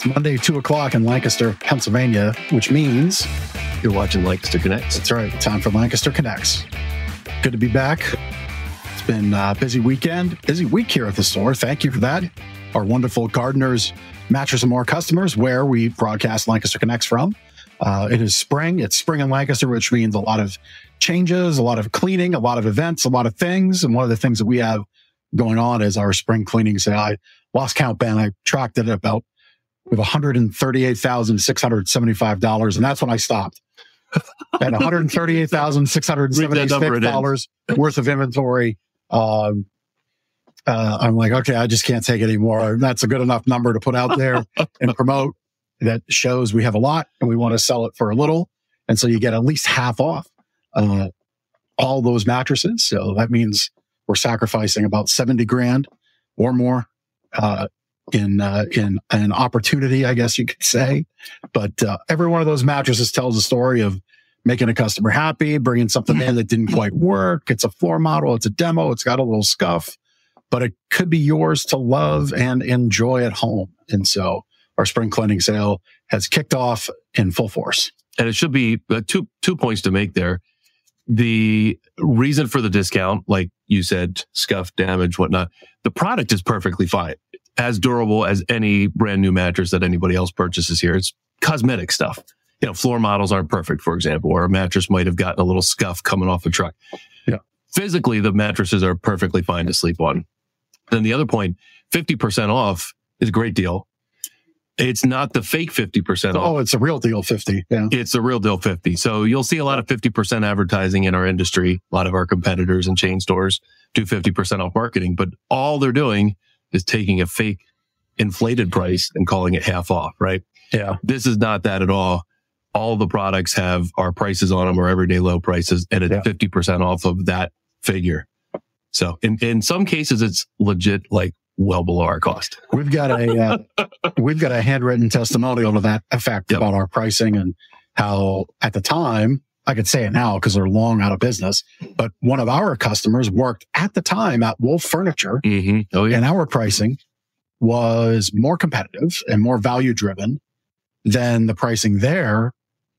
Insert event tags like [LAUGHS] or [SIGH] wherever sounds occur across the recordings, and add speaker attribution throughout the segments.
Speaker 1: It's Monday, 2 o'clock in Lancaster, Pennsylvania, which means
Speaker 2: You're watching Lancaster Connects.
Speaker 1: that's right, time for Lancaster Connects. Good to be back. It's been a busy weekend, busy week here at the store. Thank you for that. Our wonderful Gardner's Mattress and More customers, where we broadcast Lancaster Connects from. Uh, it is spring. It's spring in Lancaster, which means a lot of changes, a lot of cleaning, a lot of events, a lot of things. And one of the things that we have going on is our spring cleaning sale. I lost count, Ben. I tracked it about we have $138,675. And that's when I stopped. At $138,676 worth of inventory. Um, uh, I'm like, okay, I just can't take it anymore. That's a good enough number to put out there [LAUGHS] and promote that shows we have a lot and we want to sell it for a little. And so you get at least half off, uh, all those mattresses. So that means we're sacrificing about 70 grand or more, uh, in, uh, in an opportunity, I guess you could say. But, uh, every one of those mattresses tells a story of making a customer happy, bringing something in that didn't quite work. It's a floor model. It's a demo. It's got a little scuff, but it could be yours to love and enjoy at home. And so our spring cleaning sale has kicked off in full force.
Speaker 2: And it should be uh, two two points to make there. The reason for the discount, like you said, scuff, damage, whatnot, the product is perfectly fine, as durable as any brand new mattress that anybody else purchases here. It's cosmetic stuff. You know, floor models aren't perfect, for example, or a mattress might have gotten a little scuff coming off a truck.
Speaker 1: Yeah.
Speaker 2: Physically, the mattresses are perfectly fine to sleep on. Then the other point, 50% off is a great deal. It's not the fake 50% off.
Speaker 1: Oh, it's a real deal 50. Yeah.
Speaker 2: It's a real deal 50. So you'll see a lot of 50% advertising in our industry. A lot of our competitors and chain stores do 50% off marketing, but all they're doing is taking a fake inflated price and calling it half off, right?
Speaker 1: Yeah.
Speaker 2: This is not that at all. All the products have our prices on them or everyday low prices and it's
Speaker 1: Yeah.
Speaker 2: 50% off of that figure. So in, in some cases, it's legit like well below our cost.
Speaker 1: We've got a uh, [LAUGHS] we've got a handwritten testimonial to that effect
Speaker 2: Yep.
Speaker 1: about our pricing and how at the time I could say it now because they're long out of business. But one of our customers worked at the time at Wolf Furniture,
Speaker 2: Mm-hmm. Oh yeah.
Speaker 1: and our pricing was more competitive and more value driven than the pricing there,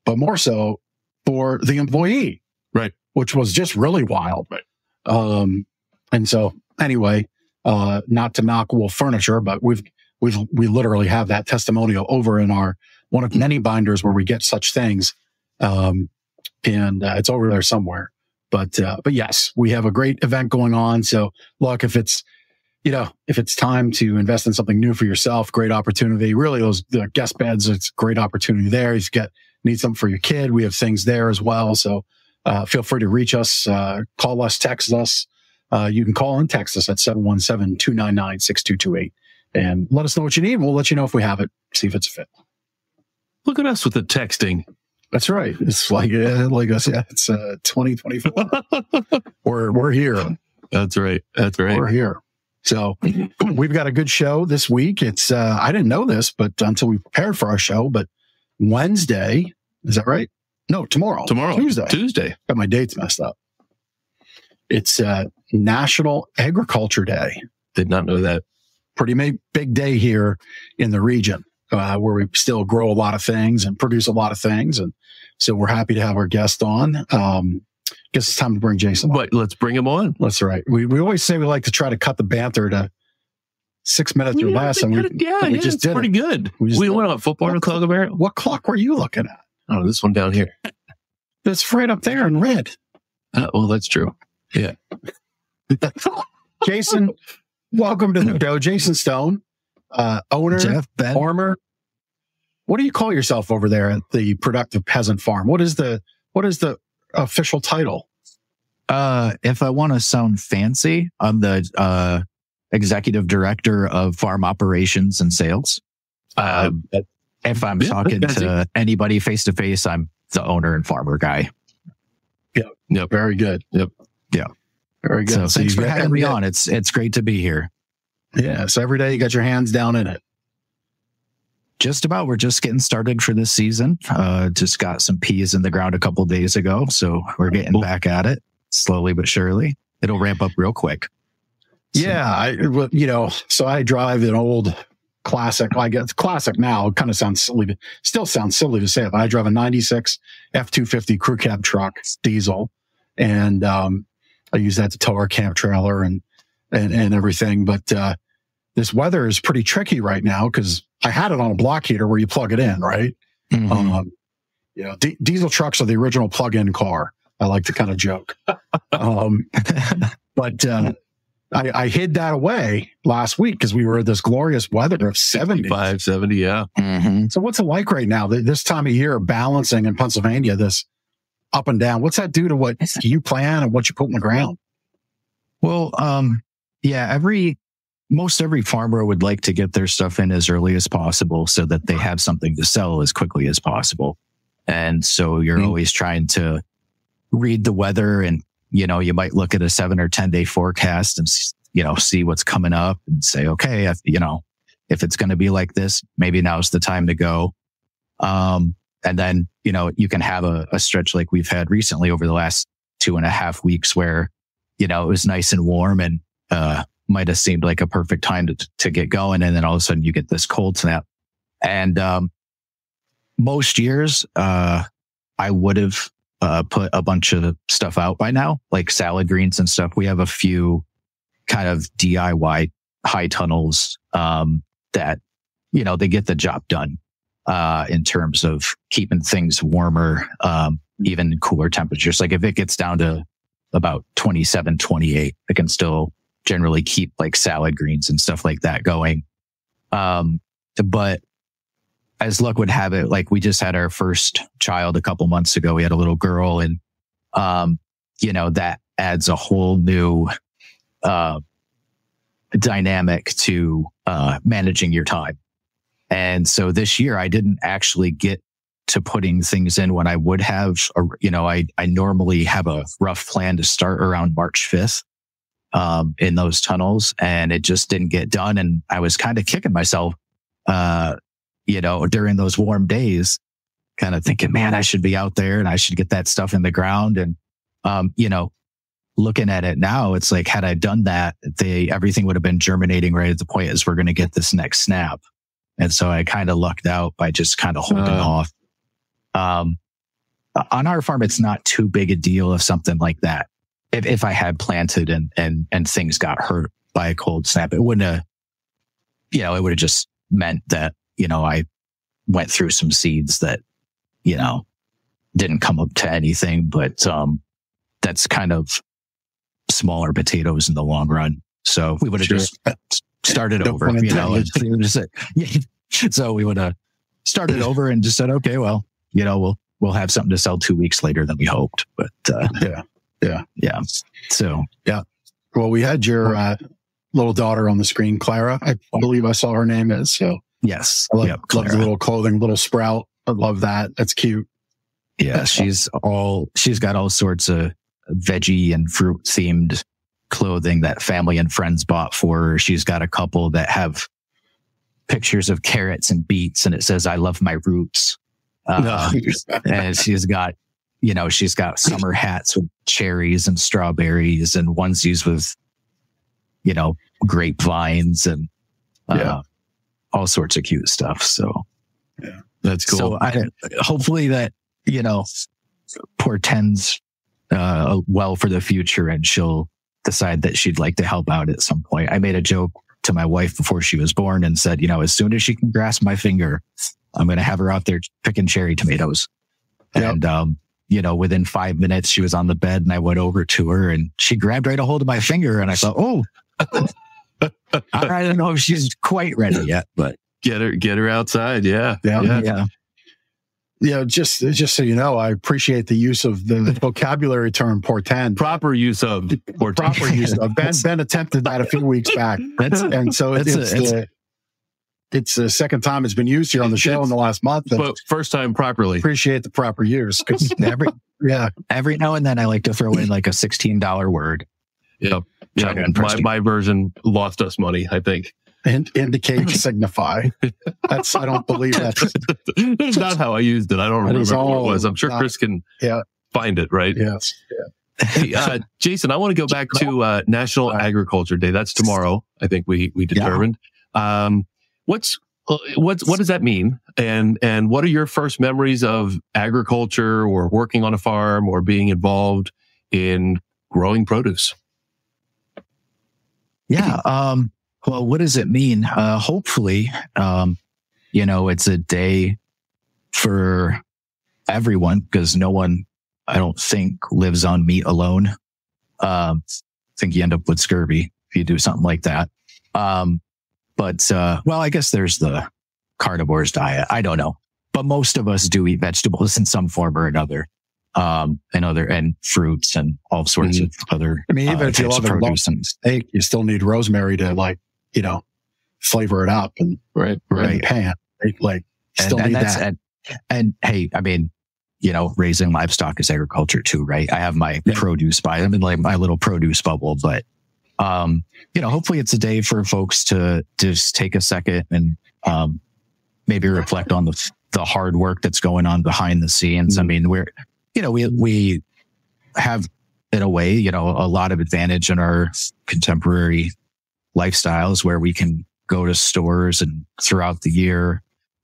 Speaker 1: but more so for the employee,
Speaker 2: Right.
Speaker 1: Which was just really wild,
Speaker 2: Right.
Speaker 1: Um, and so anyway, uh, not to knock Wolf Furniture, but we've we've we literally have that testimonial over in our one of many binders where we get such things, um, and uh, it's over there somewhere. But uh, but yes, we have a great event going on. So look, if it's you know if it's time to invest in something new for yourself, great opportunity. Really, those the guest beds, it's a great opportunity there. You get need something for your kid, we have things there as well. So uh, feel free to reach us, uh, call us, text us. Uh, you can call and text us at 717-299-6228 and let us know what you need. We'll let you know if we have it, see if it's a fit.
Speaker 2: Look at us with the texting.
Speaker 1: That's right. It's like, uh, like us. Yeah, it's, uh, 2024. [LAUGHS] we're, we're here.
Speaker 2: That's right. That's right.
Speaker 1: We're here. So [CLEARS THROAT] we've got a good show this week. It's, uh, I didn't know this, but until we prepared for our show, but Wednesday, is that right? No, tomorrow.
Speaker 2: Tomorrow.
Speaker 1: Tuesday.
Speaker 2: Tuesday.
Speaker 1: Got my dates messed up. It's uh, National Agriculture Day.
Speaker 2: Did not know that.
Speaker 1: Pretty big day here in the region uh, where we still grow a lot of things and produce a lot of things. And so we're happy to have our guest on. Um, guess it's time to bring Jason on.
Speaker 2: But let's bring him on.
Speaker 1: That's right. We, we always say we like to try to cut the banter to six minutes or less. And we,
Speaker 2: that- yeah,
Speaker 1: we
Speaker 2: yeah,
Speaker 1: just
Speaker 2: it's
Speaker 1: did
Speaker 2: pretty
Speaker 1: it.
Speaker 2: good.
Speaker 1: We
Speaker 2: We, went on football in Club America.
Speaker 1: What clock were you looking at?
Speaker 2: Oh, this one down here.
Speaker 1: That's right up there in red.
Speaker 2: Uh, well, that's true. Yeah. [LAUGHS]
Speaker 1: Jason, welcome to the show. Jason Stone, uh, owner,
Speaker 3: Jeff, Ben.
Speaker 1: farmer. What do you call yourself over there at the Productive Peasant Farm? What is the what is the official title?
Speaker 3: Uh, if I want to sound fancy, I'm the uh, executive director of farm operations and sales.
Speaker 2: Uh,
Speaker 3: If I'm
Speaker 2: Yeah,
Speaker 3: talking to anybody face to face, I'm the owner and farmer guy.
Speaker 2: yep. Yep.
Speaker 1: Very good.
Speaker 2: Yep.
Speaker 3: Yeah.
Speaker 1: Very good.
Speaker 3: So thanks
Speaker 1: you
Speaker 3: for having me on. It's it's great to be here.
Speaker 1: Yeah. So every day you got your hands down in it.
Speaker 3: Just about. We're just getting started for this season. Uh, just got some peas in the ground a couple days ago, so we're getting
Speaker 2: Cool.
Speaker 3: back at it slowly but surely. It'll ramp up real quick. So-
Speaker 1: Yeah. I, you know, so I drive an old classic. I guess classic now. It kind of sounds silly. To, still sounds silly to say it. But I drive a '96 F250 crew cab truck, diesel, and um, I use that to tow our camp trailer and and and everything. But uh, this weather is pretty tricky right now because I had it on a block heater where you plug it in, right?
Speaker 3: Mhm.
Speaker 1: Um, you know, di- diesel trucks are the original plug-in car. I like to kind of joke. [LAUGHS] um, [LAUGHS] but uh, I, I hid that away last week because we were at this glorious weather of 70.
Speaker 2: 70, yeah.
Speaker 3: Mhm.
Speaker 1: So what's it like right now? This time of year, balancing in Pennsylvania, this up and down. What's that do to what you plan and what you put in the ground?
Speaker 3: Well, um, yeah, every most every farmer would like to get their stuff in as early as possible so that they have something to sell as quickly as possible. And so you're
Speaker 1: Mm.
Speaker 3: always trying to read the weather and, you know, you might look at a seven or 10 day forecast and, you know, see what's coming up and say, okay, if, you know, if it's going to be like this, maybe now's the time to go. Um, and then, you know, you can have a, a stretch like we've had recently over the last two and a half weeks where, you know, it was nice and warm and, uh, might have seemed like a perfect time to, to get going. And then all of a sudden you get this cold snap. And, um, most years, uh, I would have, uh, put a bunch of stuff out by now, like salad greens and stuff. We have a few kind of DIY high tunnels, um, that, you know, they get the job done, uh, in terms of keeping things warmer, um, even cooler temperatures. Like if it gets down to about 27, 28, it can still generally keep like salad greens and stuff like that going. Um, but as luck would have it, like we just had our first child a couple months ago. We had a little girl and, um, you know, that adds a whole new, uh, dynamic to, uh, managing your time. And so this year I didn't actually get to putting things in when I would have, you know, I, I normally have a rough plan to start around March 5th, um, in those tunnels and it just didn't get done. And I was kind of kicking myself, uh, you know, during those warm days, kind of thinking, man, I should be out there and I should get that stuff in the ground. And, um, you know, looking at it now, it's like, had I done that, they, everything would have been germinating right at the point as we're going to get this next snap. And so I kind of lucked out by just kind of holding
Speaker 2: Uh.
Speaker 3: off. Um, on our farm, it's not too big a deal if something like that. If, if I had planted and, and, and things got hurt by a cold snap, it wouldn't have, you know, it would have just meant that, you know, I went through some seeds that, you know, didn't come up to anything, but, um, that's kind of smaller potatoes in the long run. So we would have
Speaker 1: Sure.
Speaker 3: just started over, you know,
Speaker 1: intended.
Speaker 3: and [LAUGHS] we would just said- [LAUGHS] so we would have started [LAUGHS] over and just said, okay, well, you know, we'll, we'll have something to sell two weeks later than we hoped. But, uh,
Speaker 1: Yeah. Yeah.
Speaker 3: yeah. So yeah.
Speaker 1: Well, we had your uh, little daughter on the screen, Clara. I believe I saw her name is. So
Speaker 3: yes.
Speaker 1: I love,
Speaker 3: Yep,
Speaker 1: love the little clothing, little sprout. I love that. That's cute.
Speaker 3: Yeah, she's all she's got all sorts of veggie and fruit themed clothing that family and friends bought for her. She's got a couple that have pictures of carrots and beets and it says I love my roots. Uh, and she's got you know, she's got summer hats with cherries and strawberries and onesies with you know, grapevines and uh,
Speaker 1: Yeah.
Speaker 3: all sorts of cute stuff. So yeah,
Speaker 2: That's cool.
Speaker 3: so I, hopefully that, you know, portends uh, well for the future and she'll decide that she'd like to help out at some point. I made a joke to my wife before she was born and said, you know, as soon as she can grasp my finger, I'm going to have her out there picking cherry tomatoes.
Speaker 1: Yep.
Speaker 3: And, um, you know, within five minutes, she was on the bed and I went over to her and she grabbed right a hold of my finger and I thought, oh, [LAUGHS] I don't know if she's quite ready yet, but
Speaker 2: get her, get her outside. Yeah.
Speaker 1: Yeah.
Speaker 2: Yeah.
Speaker 3: yeah.
Speaker 1: Yeah, just just so you know, I appreciate the use of the [LAUGHS] vocabulary term portend.
Speaker 2: Proper use of or
Speaker 1: Proper use of Ben. [LAUGHS] Ben attempted that a few weeks back,
Speaker 3: That's,
Speaker 1: and so it's
Speaker 3: That's a-
Speaker 1: it's,
Speaker 3: it's-
Speaker 1: the, it's the second time it's been used here on the show in the last month. And
Speaker 2: but first time properly.
Speaker 1: appreciate the proper use 'cause [LAUGHS]
Speaker 3: every,
Speaker 1: yeah,
Speaker 3: every now and then I like to throw in like a $16 word.
Speaker 2: Yep.
Speaker 3: Try
Speaker 2: Yeah. My, my version lost us money, I think.
Speaker 1: and indicate, signify. [LAUGHS] That's I don't believe that's
Speaker 2: That's not how I used it. I don't
Speaker 1: That
Speaker 2: remember
Speaker 1: is
Speaker 2: what it was. I'm sure
Speaker 1: not-
Speaker 2: Chris can
Speaker 1: Yeah.
Speaker 2: find it, right?
Speaker 1: yes.
Speaker 2: Hey, uh, [LAUGHS] Jason, I want to go back to uh, National Agriculture Day. That's tomorrow. I think we we determined. Um, what's uh, what's what does that mean? And and what are your first memories of agriculture or working on a farm or being involved in growing produce?
Speaker 3: Yeah. Um, well, what does it mean? Uh, hopefully, um, you know, it's a day for everyone because no one, I don't think, lives on meat alone. Um, I think you end up with scurvy if you do something like that. Um, but, uh, well, I guess there's the carnivore's diet. I don't know, but most of us do eat vegetables [LAUGHS] in some form or another. Um, and other, and fruits and all sorts
Speaker 2: Mhm.
Speaker 3: of other.
Speaker 1: I mean, even
Speaker 3: uh,
Speaker 1: if you love
Speaker 3: produce and-
Speaker 1: steak, you still need rosemary to like, you know, flavor it up and
Speaker 2: Right.
Speaker 1: in
Speaker 3: Right.
Speaker 1: the pan. Right? Like, still
Speaker 3: and,
Speaker 1: need
Speaker 3: that's
Speaker 1: that.
Speaker 3: and, and hey, I mean, you know, raising livestock is agriculture too, right? I have my
Speaker 1: Yeah.
Speaker 3: produce by I'm in like my little produce bubble, but um, you know, hopefully it's a day for folks to just take a second and um maybe reflect on the the hard work that's going on behind the scenes. I
Speaker 1: Mhm.
Speaker 3: mean, we're you know, we we have in a way, you know, a lot of advantage in our contemporary lifestyles where we can go to stores and throughout the year,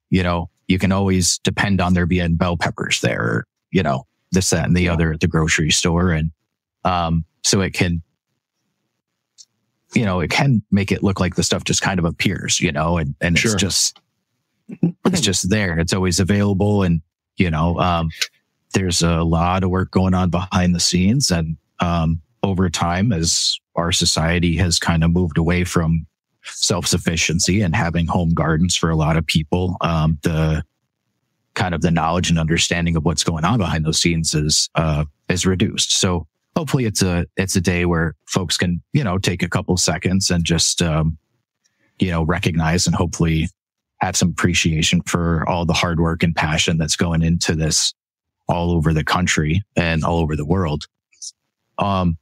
Speaker 3: you know, you can always depend on there being bell peppers there, or, you know, this, that, and the other at the grocery store. And, um, so it can, you know, it can make it look like the stuff just kind of appears, you know, and, and
Speaker 2: Sure.
Speaker 3: it's just, it's just there. It's always available. And, you know, um, there's a lot of work going on behind the scenes and, um, over time as our society has kind of moved away from self-sufficiency and having home gardens for a lot of people, um, the kind of the knowledge and understanding of what's going on behind those scenes is, uh, is reduced. So hopefully it's a, it's a day where folks can, you know, take a couple seconds and just, um, you know, recognize and hopefully have some appreciation for all the hard work and passion that's going into this all over the country and all over the world. Um,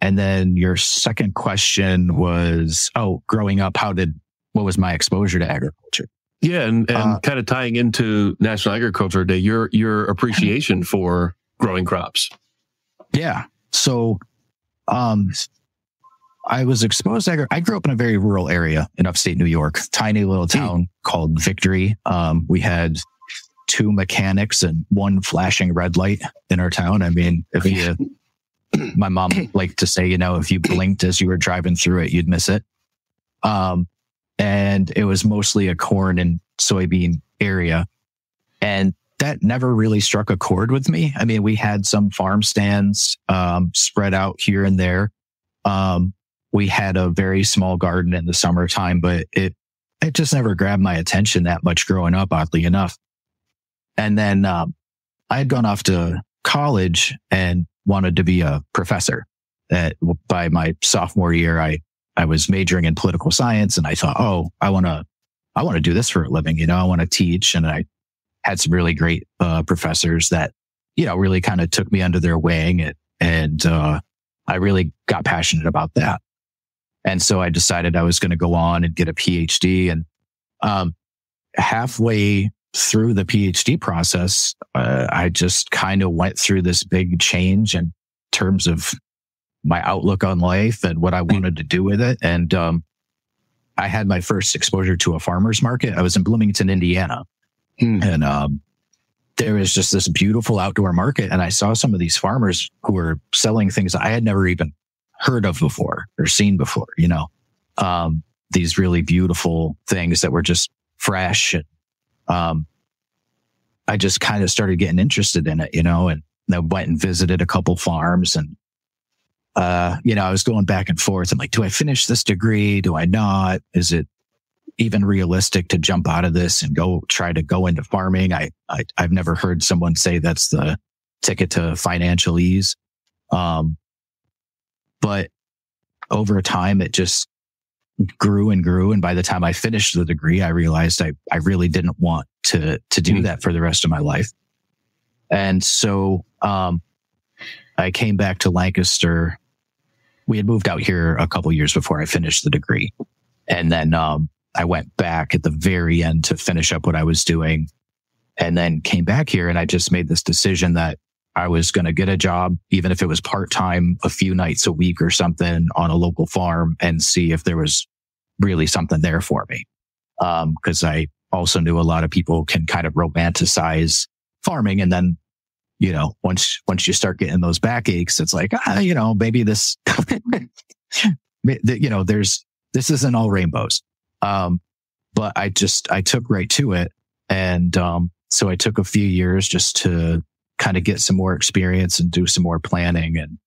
Speaker 3: and then your second question was, oh, growing up, how did, what was my exposure to agriculture?
Speaker 2: Yeah, and, and
Speaker 3: Uh,
Speaker 2: kind of tying into National Agriculture Day, your your appreciation for growing crops.
Speaker 3: Yeah. So, um, I was exposed to I grew up in a very rural area in upstate New York, tiny little town called Victory. Um, we had two mechanics and one flashing red light in our town. I mean, if you, my mom [COUGHS] liked to say, you know, if you blinked as you were driving through it, you'd miss it. Um, and it was mostly a corn and soybean area. And that never really struck a chord with me. I mean, we had some farm stands, um, spread out here and there. Um, we had a very small garden in the summertime, but it, it just never grabbed my attention that much growing up, oddly enough. And then, um, I had gone off to college and wanted to be a professor. That by my sophomore year, I, I was majoring in political science and I thought, oh, I want to, I want to do this for a living. You know, I want to teach. And I had some really great, uh, professors that, you know, really kind of took me under their wing and, and, uh, I really got passionate about that. And so I decided I was going to go on and get a PhD and, um, halfway through the PhD process, uh, I just kind of went through this big change in terms of my outlook on life and what I wanted to do with it. And, um, I had my first exposure to a farmer's market. I was in Bloomington, Indiana.
Speaker 2: Hmm.
Speaker 3: And, um, there was just this beautiful outdoor market. And I saw some of these farmers who were selling things I had never even heard of before or seen before, you know, um, these really beautiful things that were just fresh. And, um, I just kind of started getting interested in it, you know, and I went and visited a couple farms and, uh, you know, I was going back and forth. I'm like, do I finish this degree? Do I not? Is it even realistic to jump out of this and go try to go into farming? I, I I've never heard someone say that's the ticket to financial ease. Um, but over time, it just grew and grew. And by the time I finished the degree, I realized I, I really didn't want to, to do
Speaker 2: Hmm.
Speaker 3: that for the rest of my life. And so, um, I came back to Lancaster. We had moved out here a couple years before I finished the degree. And then, um, I went back at the very end to finish up what I was doing and then came back here and I just made this decision that I was going to get a job, even if it was part time, a few nights a week or something on a local farm and see if there was really something there for me. Um, cause I also knew a lot of people can kind of romanticize farming. And then, you know, once, once you start getting those backaches, it's like, ah, you know, maybe this, [LAUGHS] you know, there's, this isn't all rainbows. Um, but I just, I took right to it. And, um, so I took a few years just to kind of get some more experience and do some more planning and,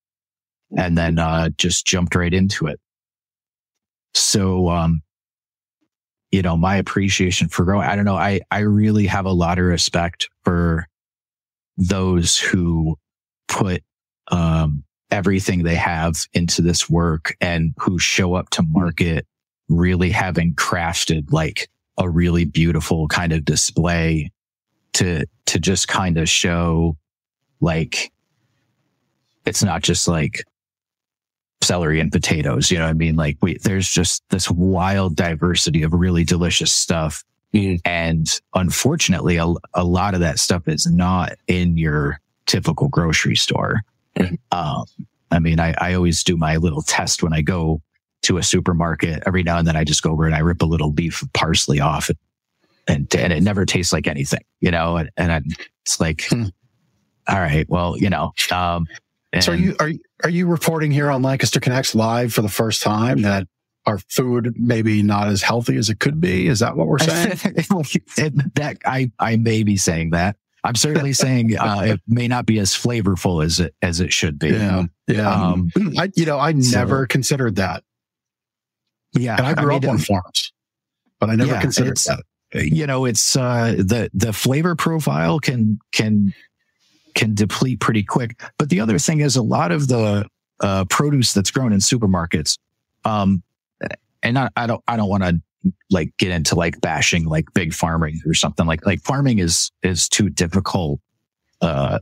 Speaker 3: and then, uh, just jumped right into it. So, um, you know, my appreciation for growing, I don't know. I, I really have a lot of respect for those who put, um, everything they have into this work and who show up to market really having crafted like a really beautiful kind of display to, to just kind of show like, it's not just like celery and potatoes. You know what I mean? Like we, there's just this wild diversity of really delicious stuff.
Speaker 2: Mm.
Speaker 3: And unfortunately, a, a lot of that stuff is not in your typical grocery store.
Speaker 2: Mhm.
Speaker 3: Um, I mean, I, I always do my little test when I go to a supermarket. Every now and then I just go over and I rip a little leaf of parsley off and, and, and it never tastes like anything, you know, and, and I, it's like,
Speaker 1: Hmm.
Speaker 3: all right, well, you know, um,
Speaker 1: So are you are you- are you reporting here on Lancaster Connects live for the first time that our food maybe not as healthy as it could be? Is that what we're saying? [LAUGHS] [LAUGHS]
Speaker 3: that I I may be saying that. I'm certainly saying uh, [LAUGHS] it may not be as flavorful as it as it should be.
Speaker 1: yeah, yeah.
Speaker 3: Um,
Speaker 1: I you know I
Speaker 3: so-
Speaker 1: never considered that,
Speaker 3: yeah.
Speaker 1: and I grew
Speaker 3: mean,
Speaker 1: up on farms, but I never
Speaker 3: Yeah,
Speaker 1: considered that.
Speaker 3: you know, it's uh, the the flavor profile can can can deplete pretty quick. But the other thing is a lot of the uh, produce that's grown in supermarkets, um, and I, I don't I don't want to like get into like bashing like big farming or something like like farming is is too difficult uh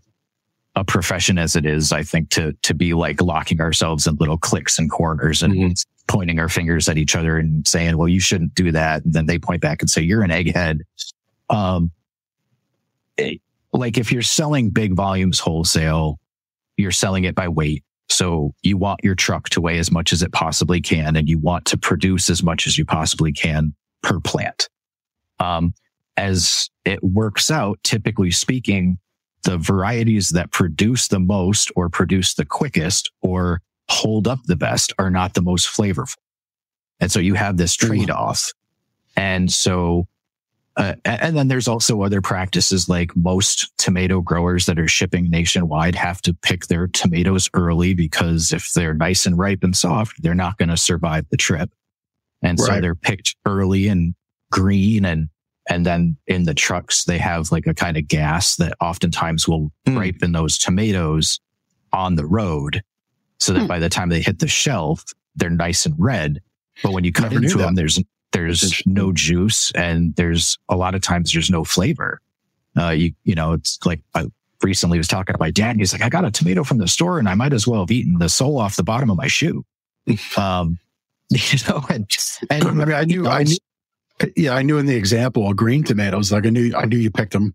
Speaker 3: a profession as it is i think to to be like locking ourselves in little cliques and corners and
Speaker 2: Mhm.
Speaker 3: Pointing our fingers at each other and saying well you shouldn't do that. And then they point back and say you're an egghead. Um eh, like if you're selling big volumes wholesale you're selling it by weight. So you want your truck to weigh as much as it possibly can and you want to produce as much as you possibly can per plant. Um, as it works out, typically speaking, the varieties that produce the most or produce the quickest or hold up the best are not the most flavorful. And so you have this trade off. And so uh, and then there's also other practices like most tomato growers that are shipping nationwide have to pick their tomatoes early because if they're nice and ripe and soft, they're not going to survive the trip. And so they're picked early and green and, and then in the trucks, they have like a kind of gas that oftentimes will
Speaker 2: Hmm.
Speaker 3: ripen those tomatoes on the road so that
Speaker 1: Hmm.
Speaker 3: by the time they hit the shelf, they're nice and red. But when you cut
Speaker 1: Never
Speaker 3: into them, there's there's no juice and there's a lot of times there's no flavor. Uh, you you know, it's like I recently was talking to my dad. And he's like, I got a tomato from the store and I might as well have eaten the sole off the bottom of my shoe. [LAUGHS] um, [LAUGHS] you know, and, and
Speaker 1: I mean, I knew, I knew, yeah, I knew in the example of green tomatoes, like I knew, I knew you picked them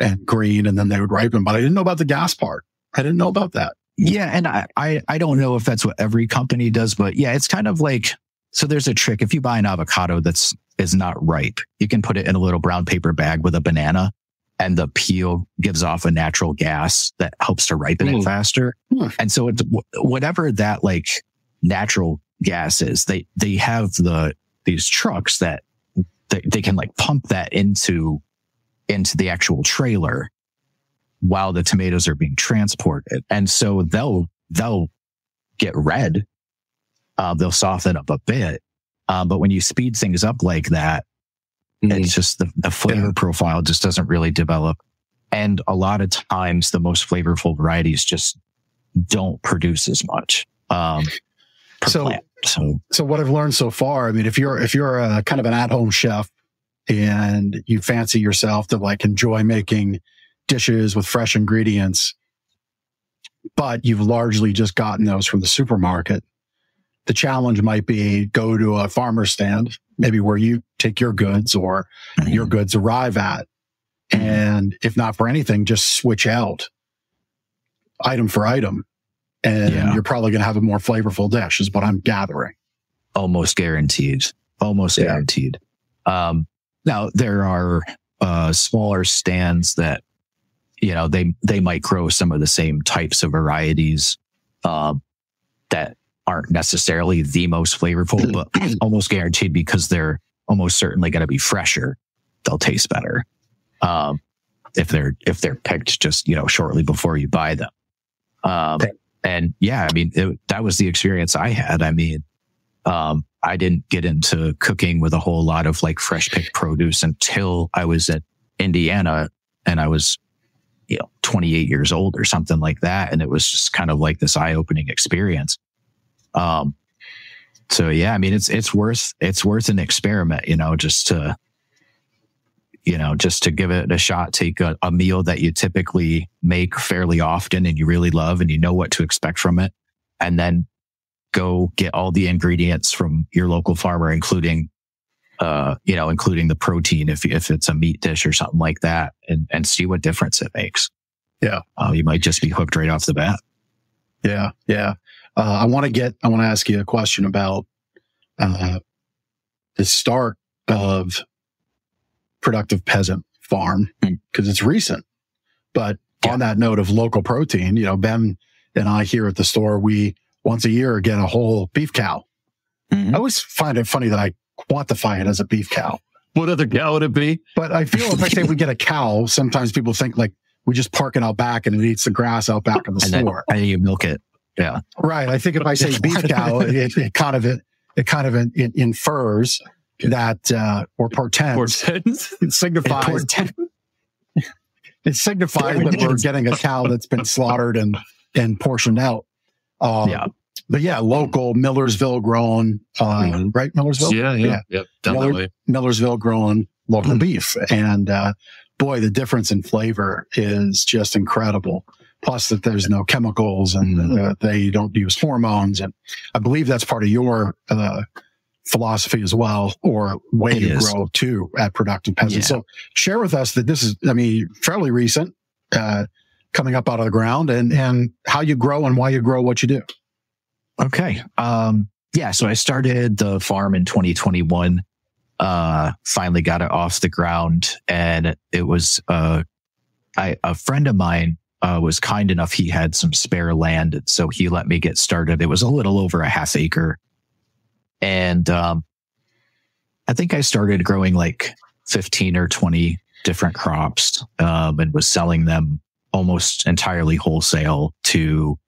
Speaker 1: and green, and then they would ripen, but I didn't know about the gas part. I didn't know about that.
Speaker 3: Yeah, and I, I I don't know if that's what every company does, but yeah, it's kind of like so. There's a trick if you buy an avocado that's is not ripe, you can put it in a little brown paper bag with a banana, and the peel gives off a natural gas that helps to ripen it faster.
Speaker 1: Hmm.
Speaker 3: And so it's whatever that like natural gas is, they they have the these trucks that they, they can like pump that into into the actual trailer while the tomatoes are being transported. And so they'll, they'll get red. Uh, they'll soften up a bit. Um, but when you speed things up like that,
Speaker 2: Mhm.
Speaker 3: it's just the, the flavor
Speaker 1: Yeah.
Speaker 3: profile just doesn't really develop. And a lot of times the most flavorful varieties just don't produce as much. Um, per
Speaker 1: So-
Speaker 3: plant. so
Speaker 1: So what I've learned so far, I mean, if you're, if you're a kind of an at-home chef and you fancy yourself to like enjoy making dishes with fresh ingredients, but you've largely just gotten those from the supermarket, the challenge might be go to a farmer stand, maybe where you take your goods or your goods arrive at. And if not for anything, just switch out item for item. And
Speaker 3: Yeah.
Speaker 1: you're probably going to have a more flavorful dish is what I'm gathering.
Speaker 3: almost guaranteed, almost
Speaker 1: Yeah.
Speaker 3: guaranteed. Um, now there are uh, smaller stands that you know they they might grow some of the same types of varieties um, that aren't necessarily the most flavorful, but [CLEARS THROAT] almost guaranteed because they're almost certainly going to be fresher. They'll taste better um, if they're if they're picked just you know shortly before you buy them. Um, and yeah, I mean it, that was the experience I had. I mean, um, I didn't get into cooking with a whole lot of like fresh picked produce until I was at Indiana and I was, you know, 28 years old or something like that. And it was just kind of like this eye opening experience. Um, so yeah, I mean, it's, it's worth, it's worth an experiment, you know, just to, you know, just to give it a shot, take a, a meal that you typically make fairly often and you really love and you know what to expect from it. And then go get all the ingredients from your local farmer, including, uh, you know, including the protein if, if it's a meat dish or something like that and, and see what difference it makes.
Speaker 1: Yeah.
Speaker 3: Uh, you might just be hooked right off the bat.
Speaker 1: Yeah. Yeah. Uh, I want to get, I want to ask you a question about, uh, the start of productive peasant farm because it's recent. But
Speaker 3: Yeah.
Speaker 1: on that note of local protein, you know, Ben and I here at the store, we once a year get a whole beef cow. I always find it funny that I quantify it as a beef cow.
Speaker 2: What other cow would it be?
Speaker 1: But I feel if I say we get a cow, sometimes people think like we just park it out back and it eats the grass out back of the
Speaker 3: And then,
Speaker 1: store.
Speaker 3: and you milk it. Yeah.
Speaker 1: Right. I think if I say [LAUGHS] beef cow, it, it kind of it, it kind of in, in- infers that uh, or portends
Speaker 2: Portends?
Speaker 1: it signifies it [LAUGHS] signifies that we're getting a cow that's been slaughtered and and portioned out. Um,
Speaker 3: Yeah.
Speaker 1: But yeah, local Millersville grown, uh,
Speaker 2: Mhm.
Speaker 1: right? Millersville,
Speaker 2: yeah, yeah,
Speaker 1: Yeah.
Speaker 2: Yep. Down
Speaker 1: Miller- Millersville grown local beef, and uh, boy, the difference in flavor is just incredible. Plus, that there's no chemicals and
Speaker 3: Mhm.
Speaker 1: uh, they don't use hormones, and I believe that's part of your uh, philosophy as well, or way
Speaker 3: It
Speaker 1: to
Speaker 3: is.
Speaker 1: grow too at Productive Peasant.
Speaker 3: Yeah.
Speaker 1: So, share with us that this is, I mean, fairly recent, uh, coming up out of the ground, and and how you grow and why you grow what you do.
Speaker 3: Okay. Um, yeah. So I started the farm in 2021. Uh, finally got it off the ground and it was, uh, I, a friend of mine, uh, was kind enough. He had some spare land. So he let me get started. It was a little over a half acre. And, um, I think I started growing like 15 or 20 different crops, um, and was selling them almost entirely wholesale to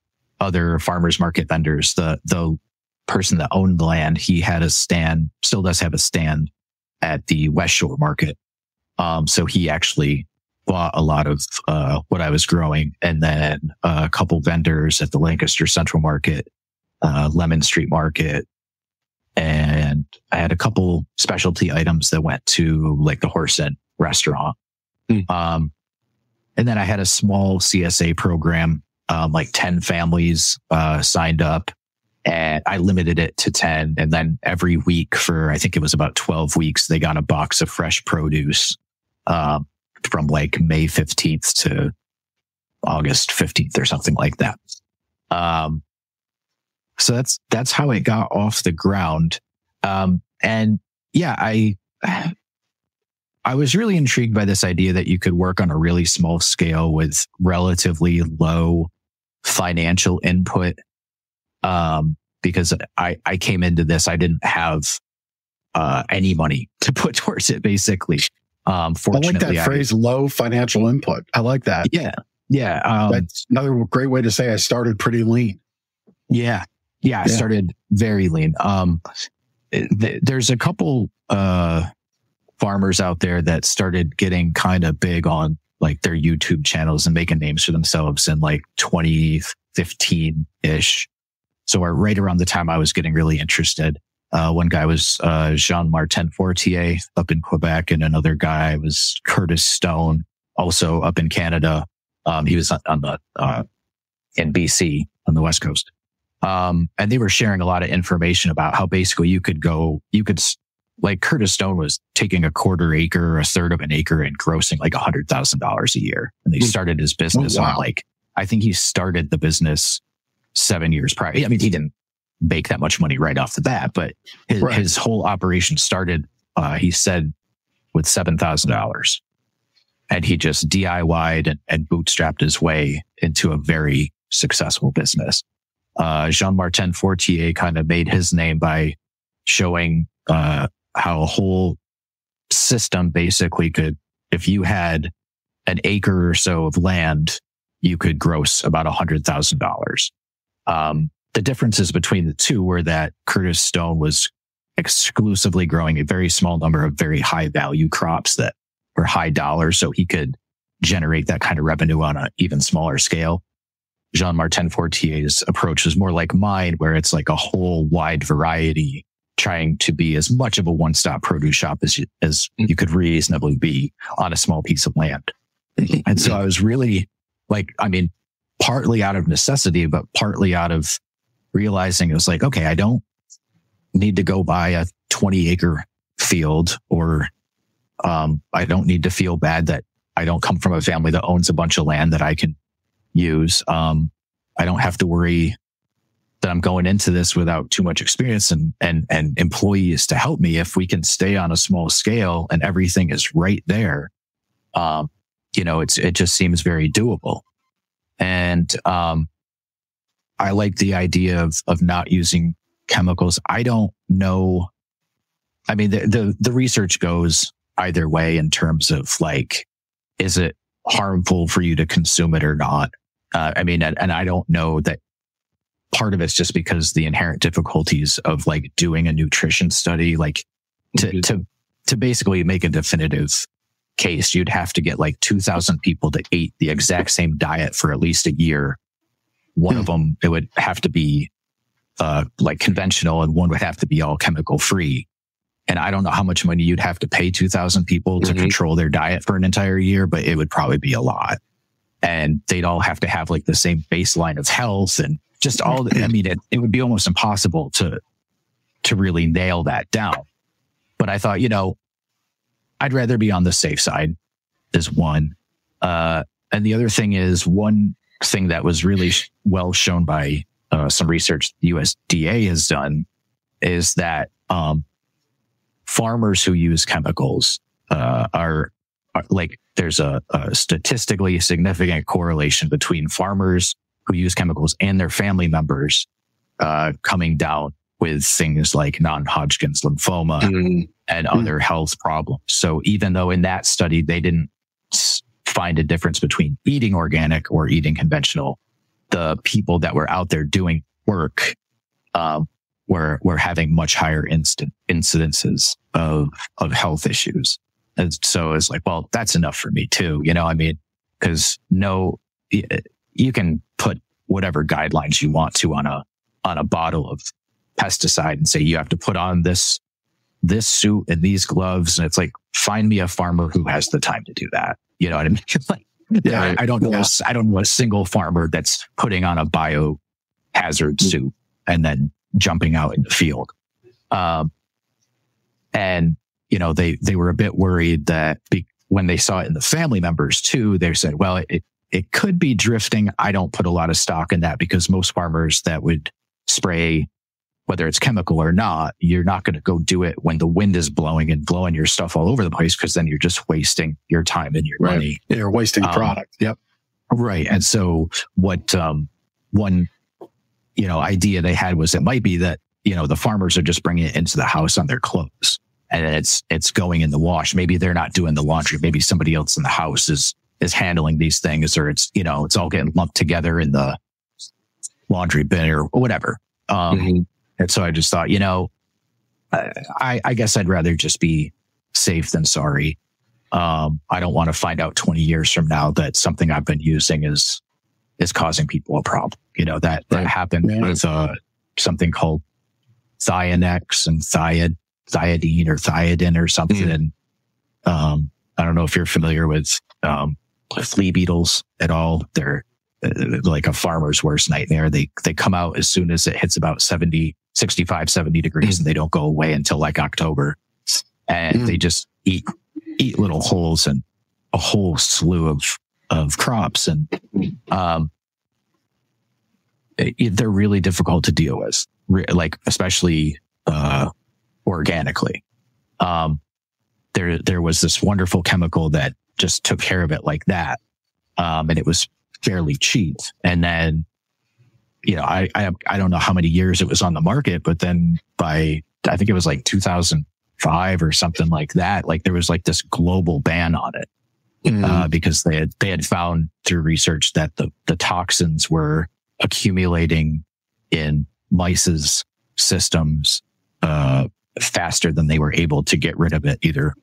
Speaker 3: other farmers market vendors. The the person that owned the land, he had a stand, still does have a stand at the West Shore Market. Um, so he actually bought a lot of uh, what I was growing, and then a couple vendors at the Lancaster Central Market, uh, Lemon Street Market, and I had a couple specialty items that went to like the Horse Inn restaurant.
Speaker 2: Hmm.
Speaker 3: Um, and then I had a small CSA program um, like 10 families uh, signed up and I limited it to 10. And then every week for, I think it was about 12 weeks, they got a box of fresh produce um, from like May 15th to August 15th or something like that. Um, so that's, that's how it got off the ground. Um, and yeah, I, [SIGHS] I was really intrigued by this idea that you could work on a really small scale with relatively low financial input. Um, because I, I came into this, I didn't have, uh, any money [LAUGHS] to put towards it basically. Um,
Speaker 1: I like that
Speaker 3: I-
Speaker 1: phrase, low financial input. I like that.
Speaker 3: yeah. Yeah. Um,
Speaker 1: That's another great way to say I started pretty lean.
Speaker 3: Yeah. Yeah. I
Speaker 1: Yeah.
Speaker 3: started very lean. Um, th- there's a couple, uh, farmers out there that started getting kind of big on like their YouTube channels and making names for themselves in like 2015 ish. So right around the time I was getting really interested, uh, one guy was, uh, Jean Martin Fortier up in Quebec and another guy was Curtis Stone, also up in Canada. Um, he was on- the, uh, in BC on the West Coast. Um, and they were sharing a lot of information about how basically you could go, you could, like Curtis Stone was taking a quarter acre, a third of an acre and grossing like a hundred thousand dollars a year. And they
Speaker 2: Hmm.
Speaker 3: started his business
Speaker 1: Oh, wow.
Speaker 3: on like, I think he started the business seven years prior. I mean, he didn't make that much money right off the bat, but his,
Speaker 1: Right.
Speaker 3: his whole operation started uh, he said with $7,000 and he just DIY'd and, and, bootstrapped his way into a very successful business. Uh, Jean-Martin Fortier kind of made his name by showing, uh, how a whole system basically could, if you had an acre or so of land, you could gross about a hundred thousand dollars. Um, the differences between the two were that Curtis Stone was exclusively growing a very small number of very high value crops that were high dollars. So he could generate that kind of revenue on an even smaller scale. Jean Martin Fortier's approach was more like mine, where it's like a whole wide variety, trying to be as much of a one stop produce shop as you, as you could reasonably be on a small piece of land. [LAUGHS] and so I was really like, I mean, partly out of necessity, but partly out of realizing it was like, okay, I don't need to go buy a 20 acre field or, um, I don't need to feel bad that I don't come from a family that owns a bunch of land that I can use. Um, I don't have to worry that I'm going into this without too much experience and, and, and employees to help me. If we can stay on a small scale and everything is right there, um, you know, it's, it just seems very doable. And, um, I like the idea of, of not using chemicals. I don't know. I mean, the, the, the research goes either way in terms of like, is it harmful for you to consume it or not? Uh, I mean, and, and I don't know that part of it's just because the inherent difficulties of like doing a nutrition study, like to, mm-hmm. to, to basically make a definitive case, you'd have to get like 2000 people to eat the exact same diet for at least a year. One of hmm. them, it would have to be, uh, like conventional and one would have to be all chemical free. And I don't know how much money you'd have to pay 2000 people to mm-hmm. control their diet for an entire year, but it would probably be a lot. And they'd all have to have like the same baseline of health and just all, I mean, it, it would be almost impossible to, to really nail that down. But I thought, you know, I'd rather be on the safe side is one. Uh, and the other thing is one thing that was really well shown by uh, some research the USDA has done is that um, farmers who use chemicals uh, are, are, like there's a, a, statistically significant correlation between farmers who use chemicals and their family members uh, coming down with things like non-Hodgkin's lymphoma mm-hmm. and mm-hmm. other health problems. So even though in that study they didn't find a difference between eating organic or eating conventional, the people that were out there doing work um, were were having much higher instant incidences of of health issues. And so it's like, well, that's enough for me too. You know, I mean, because no, you can put whatever guidelines you want to on a on a bottle of pesticide and say you have to put on this this suit and these gloves. And it's like find me a farmer who has the time to do that. You know what i mean? [LAUGHS] Like yeah, I, I, don't know yeah. a, i don't know a single farmer that's putting on a bio hazard mm-hmm. suit and then jumping out in the field. Um, and you know they they were a bit worried that be, when they saw it in the family members too they said well it it could be drifting i don't put a lot of stock in that because most farmers that would spray whether it's chemical or not, you're not going to go do it when the wind is blowing and blowing your stuff all over the place because then you're just wasting your time and your right. money.
Speaker 1: You're wasting um, product. Yep.
Speaker 3: Right. And so what, um, one, you know, idea they had was it might be that, you know, the farmers are just bringing it into the house on their clothes and it's, it's going in the wash. Maybe they're not doing the laundry. Maybe somebody else in the house is, is handling these things or it's, you know, it's all getting lumped together in the laundry bin or whatever. Um, mm-hmm and so I just thought, you know, I, I guess I'd rather just be safe than sorry. Um, I don't want to find out 20 years from now that something I've been using is, is causing people a problem. You know, that, that right. happened yeah. with, uh, something called Thionex and thiod, thiodine or thiodin or something. Mm. And, um, I don't know if you're familiar with, um, flea beetles at all. They're uh, like a farmer's worst nightmare. They, they come out as soon as it hits about 70, 65, 70 degrees and they don't go away until like October. And mm. they just eat, eat little holes and a whole slew of, of crops. And, um, it, they're really difficult to deal with, like, especially, uh, organically. Um, there, there was this wonderful chemical that just took care of it like that. Um, and it was fairly cheap. And then, you know, I, I, I don't know how many years it was on the market, but then by, I think it was like 2005 or something like that, like there was like this global ban on it.
Speaker 2: Mm.
Speaker 3: Uh, because they had, they had found through research that the, the toxins were accumulating in mice's systems, uh, faster than they were able to get rid of it either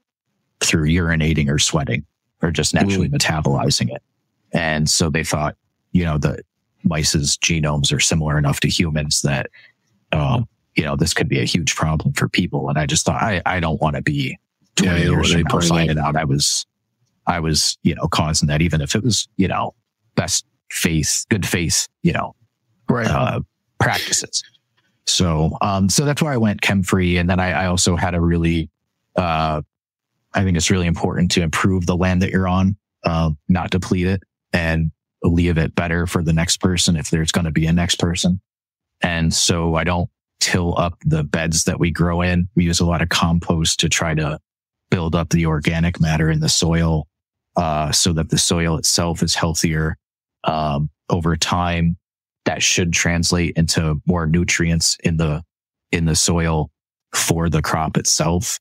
Speaker 3: through urinating or sweating or just naturally metabolizing it. And so they thought, you know, the mice's genomes are similar enough to humans that, um, you know, this could be a huge problem for people. And I just thought, I, I don't want to be 20
Speaker 2: Yeah,
Speaker 3: years from now
Speaker 2: part of that.
Speaker 3: finding out I was, I was, you know, causing that, even if it was, you know, best faith, good faith, you know,
Speaker 1: Right.
Speaker 3: uh, practices. So, um, so that's why I went chem free. And then I, I also had a really, uh, I think it's really important to improve the land that you're on, uh, not deplete it and leave it better for the next person if there's going to be a next person. And so I don't till up the beds that we grow in. We use a lot of compost to try to build up the organic matter in the soil, uh, so that the soil itself is healthier. Um, over time, that should translate into more nutrients in the, in the soil for the crop itself.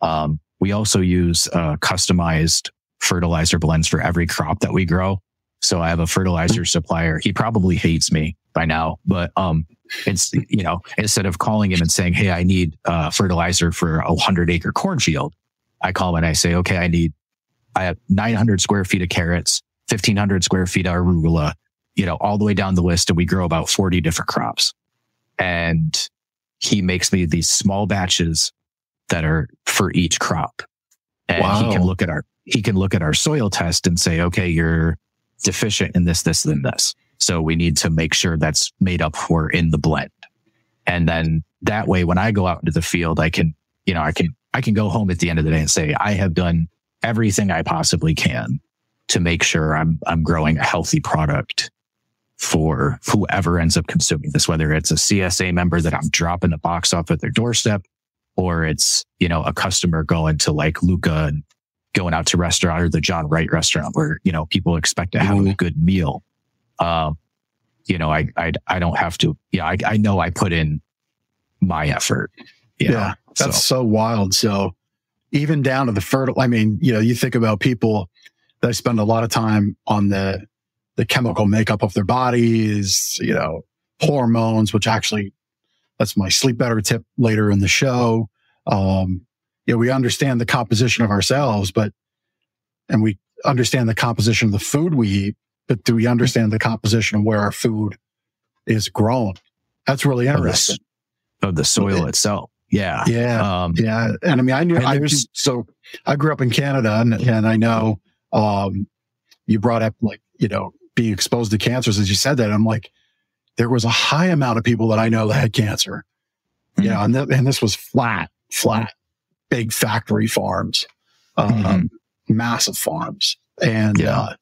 Speaker 3: Um, we also use, uh, customized fertilizer blends for every crop that we grow. So I have a fertilizer supplier. He probably hates me by now, but, um, it's, you know, instead of calling him and saying, Hey, I need, uh, fertilizer for a hundred acre cornfield, I call him and I say, okay, I need, I have 900 square feet of carrots, 1500 square feet of arugula, you know, all the way down the list. And we grow about 40 different crops. And he makes me these small batches that are for each crop. And he can look at our, he can look at our soil test and say, okay, you're deficient in this, this, and this. So we need to make sure that's made up for in the blend. And then that way, when I go out into the field, I can, you know, I can, I can go home at the end of the day and say, I have done everything I possibly can to make sure I'm, I'm growing a healthy product for whoever ends up consuming this, whether it's a CSA member that I'm dropping a box off at their doorstep or it's, you know, a customer going to like Luca and going out to restaurant or the John Wright restaurant where, you know, people expect to have a
Speaker 2: Mhm.
Speaker 3: good meal. Um, you know, I, I, I don't have to, yeah, I, I know I put in my effort.
Speaker 1: Yeah, That's
Speaker 3: so-
Speaker 1: so. wild. So even down to the fertile, I mean, you know, you think about people that spend a lot of time on the, the chemical makeup of their bodies, you know, hormones, which actually that's my sleep better tip later in the show. Um, you know, we understand the composition of ourselves, but, and we understand the composition of the food we eat, but do we understand the composition of where our food is grown? That's really
Speaker 3: of the,
Speaker 1: interesting.
Speaker 3: of the soil itself. Yeah.
Speaker 1: Yeah.
Speaker 3: Um,
Speaker 1: Yeah, and I mean, I knew. I
Speaker 3: there's-
Speaker 1: so I grew up in Canada, and, and I know um, you brought up like you know being exposed to cancers as you said that. I'm like, there was a high amount of people that I know that had cancer.
Speaker 3: Mhm.
Speaker 1: Yeah, and, th- and this was flat, flat, big factory farms, um,
Speaker 3: Mhm.
Speaker 1: massive farms, and
Speaker 3: Yeah.
Speaker 1: uh,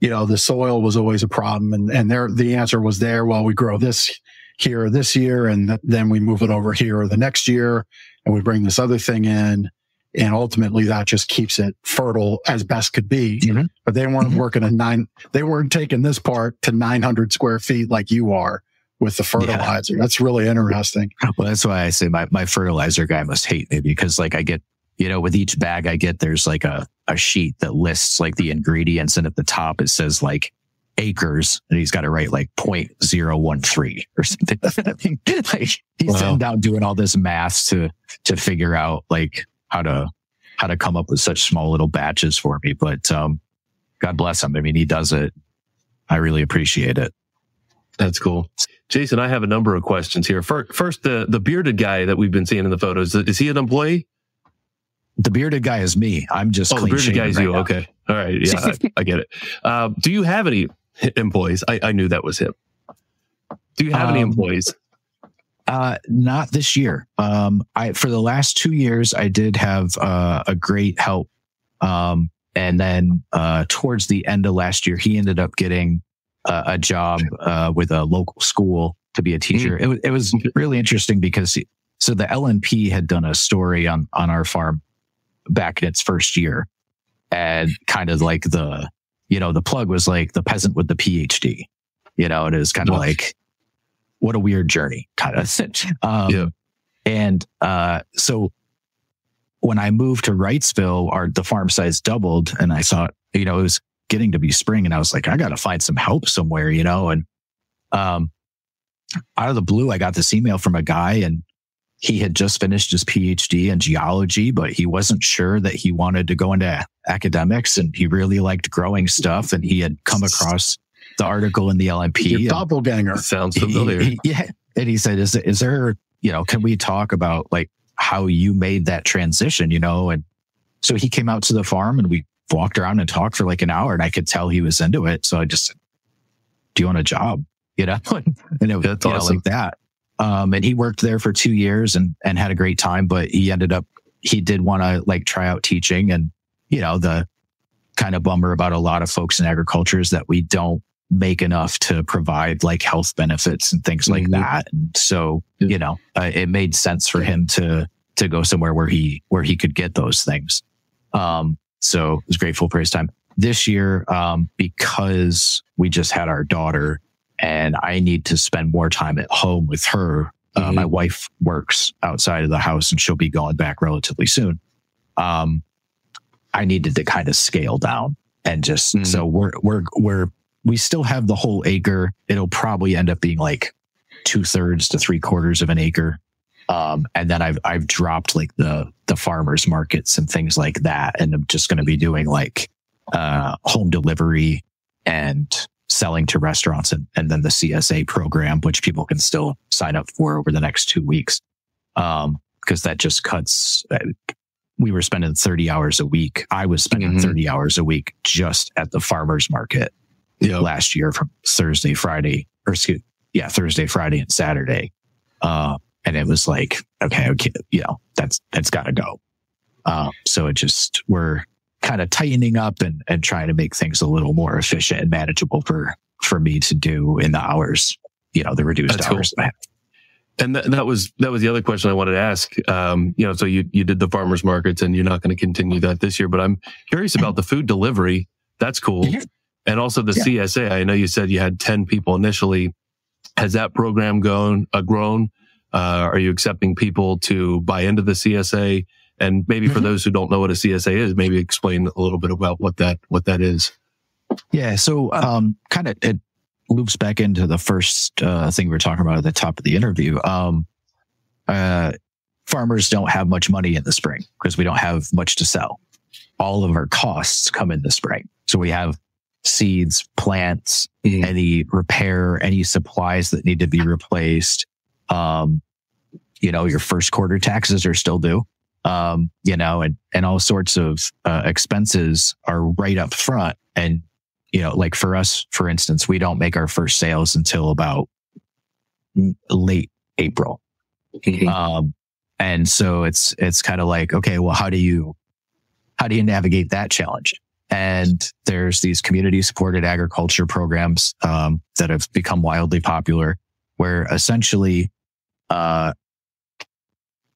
Speaker 1: you know the soil was always a problem, and and there the answer was there. Well, we grow this here this year, and th- then we move it over here the next year, and we bring this other thing in, and ultimately that just keeps it fertile as best could be.
Speaker 3: Mhm.
Speaker 1: But they weren't
Speaker 3: Mhm.
Speaker 1: working at nine. They weren't taking this part to 900 square feet like you are with the fertilizer. That's really interesting.
Speaker 3: Well, that's why I say my, my fertilizer guy must hate me because like I get, you know, with each bag I get, there's like a, a sheet that lists like the ingredients. And at the top, it says like acres and he's got to write like 0.013 or something. I [LAUGHS] mean, like he's
Speaker 2: Wow.
Speaker 3: sitting down doing all this math to, to figure out like how to, how to come up with such small little batches for me. But, um, God bless him. I mean, he does it. I really appreciate it.
Speaker 2: That's cool. Jason, I have a number of questions here. First, first the, the bearded guy that we've been seeing in the photos, is he an employee?
Speaker 3: The bearded guy is me. I'm just
Speaker 2: Oh, the bearded
Speaker 3: shaven
Speaker 2: guy's
Speaker 3: right
Speaker 2: you.
Speaker 3: now.
Speaker 2: Okay. All right. Yeah, I, [LAUGHS] I get it. Uh, do you have any employees? I, I knew that was him. Do you have any
Speaker 3: Um,
Speaker 2: employees?
Speaker 3: Uh, not this year. Um, I, for the last two years, I did have, uh, a great help. Um, and then, uh, towards the end of last year, he ended up getting a, a job, uh, with a local school to be a teacher. It, was it was really interesting because, he, so the LNP had done a story on, on our farm back in its first year and kind of like the, you know, the plug was like the peasant with the PhD, you know, and it was kind of like, what a weird journey kind of. [LAUGHS] um,
Speaker 2: Yeah.
Speaker 3: And, uh, so when I moved to Wrightsville, our, the farm size doubled and I thought, you know, it was getting to be spring and I was like, I got to find some help somewhere, you know, and, um, out of the blue, I got this email from a guy and he had just finished his PhD in geology, but he wasn't sure that he wanted to go into academics and he really liked growing stuff. And he had come [LAUGHS] across the article in the LNP.
Speaker 1: Your
Speaker 3: and
Speaker 1: doppelganger.
Speaker 2: Sounds familiar.
Speaker 3: he- [LAUGHS] yeah. And he said, is, is there, you know, can we talk about like how you made that transition, you know? And so he came out to the farm and we walked around and talked for like an hour and I could tell he was into it. So I just said, do you want a job? You know, [LAUGHS] and it was
Speaker 2: That's
Speaker 3: you know, like that. Um, and he worked there for two years and, and had a great time, but he ended up, he did want to like try out teaching and, you know, the kind of bummer about a lot of folks in agriculture is that we don't make enough to provide like health benefits and things like
Speaker 2: Mhm.
Speaker 3: that. And so,
Speaker 2: Yeah.
Speaker 3: you know, uh, it made sense for him to, to go somewhere where he, where he could get those things. Um, so I was grateful for his time this year. Um, because we just had our daughter and I need to spend more time at home with her. Uh,
Speaker 2: Mhm.
Speaker 3: my wife works outside of the house and she'll be going back relatively soon. Um, I needed to kind of scale down and just,
Speaker 2: Mhm.
Speaker 3: so we're, we're, we're, we still have the whole acre. It'll probably end up being like two thirds to three quarters of an acre. Um, and then I've, I've dropped like the, the farmers markets and things like that. And I'm just going to be doing like, uh, home delivery and selling to restaurants and, and then the CSA program, which people can still sign up for over the next two weeks. Um, cause that just cuts, uh, we were spending 30 hours a week. I was spending
Speaker 2: Mhm.
Speaker 3: 30 hours a week just at the farmers market
Speaker 2: Yeah.
Speaker 3: last year from Thursday, Friday, or excuse, yeah, Thursday, Friday, and Saturday. Uh, and it was like, okay, okay, you know, that's, that's gotta go. Um, so it just, we're kind of tightening up and, and trying to make things a little more efficient and manageable for, for me to do in the hours, you know, the reduced
Speaker 2: That's
Speaker 3: hours. have.
Speaker 2: And that, that was that was the other question I wanted to ask. Um, you know, so you you did the farmers markets, and you're not going to continue that this year. But I'm curious about [CLEARS THROAT] the food delivery. That's cool. And also the
Speaker 3: Yeah.
Speaker 2: CSA. I know you said you had ten people initially. Has that program gone uh, grown? Uh, are you accepting people to buy into the CSA? And maybe for
Speaker 3: Mhm.
Speaker 2: those who don't know what a CSA is, maybe explain a little bit about what that what that is.
Speaker 3: Yeah. So, um, kind of it loops back into the first uh, thing we were talking about at the top of the interview. Um, uh, farmers don't have much money in the spring because we don't have much to sell. All of our costs come in the spring. So we have seeds, plants,
Speaker 2: Mhm.
Speaker 3: any repair, any supplies that need to be replaced. Um, you know, your first quarter taxes are still due. Um, you know, and, and all sorts of, uh, expenses are right up front. And, you know, like for us, for instance, we don't make our first sales until about mm, late April. Um, and so it's, it's kind of like, okay, well, how do you, how do you navigate that challenge? And there's these community supported agriculture programs, um, that have become wildly popular where essentially, uh,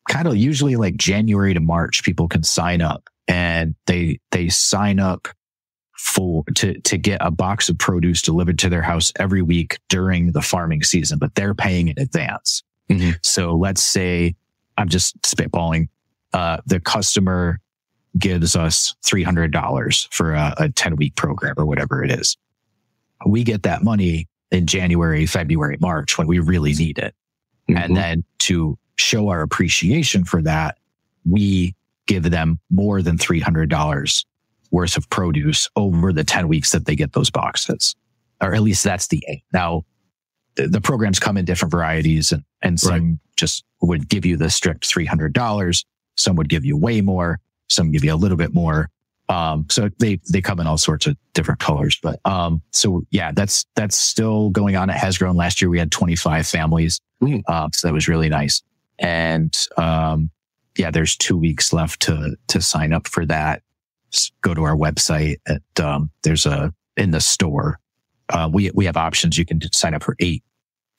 Speaker 3: kind of usually like January to March, people can sign up and they, they sign up for to, to get a box of produce delivered to their house every week during the farming season, but they're paying in advance.
Speaker 2: Mhm.
Speaker 3: So let's say I'm just spitballing, uh, the customer gives us $300 for a, a 10 week program or whatever it is. We get that money in January, February, March when we really need it.
Speaker 2: Mhm.
Speaker 3: And then to show our appreciation for that, we give them more than $300 worth of produce over the 10 weeks that they get those boxes. Or at least that's the aim. Now, the the programs come in different varieties and, and some just would give you the strict $300. Some would give you way more. Some give you a little bit more. Um, so they, they come in all sorts of different colors, but, um, so yeah, that's, that's still going on. It has grown. Last year we had 25 families.
Speaker 2: Mm.
Speaker 3: Um, so that was really nice. And, um, yeah, there's two weeks left to, to sign up for that. Just go to our website at, um, there's a, in the store, uh, we, we have options. You can sign up for eight,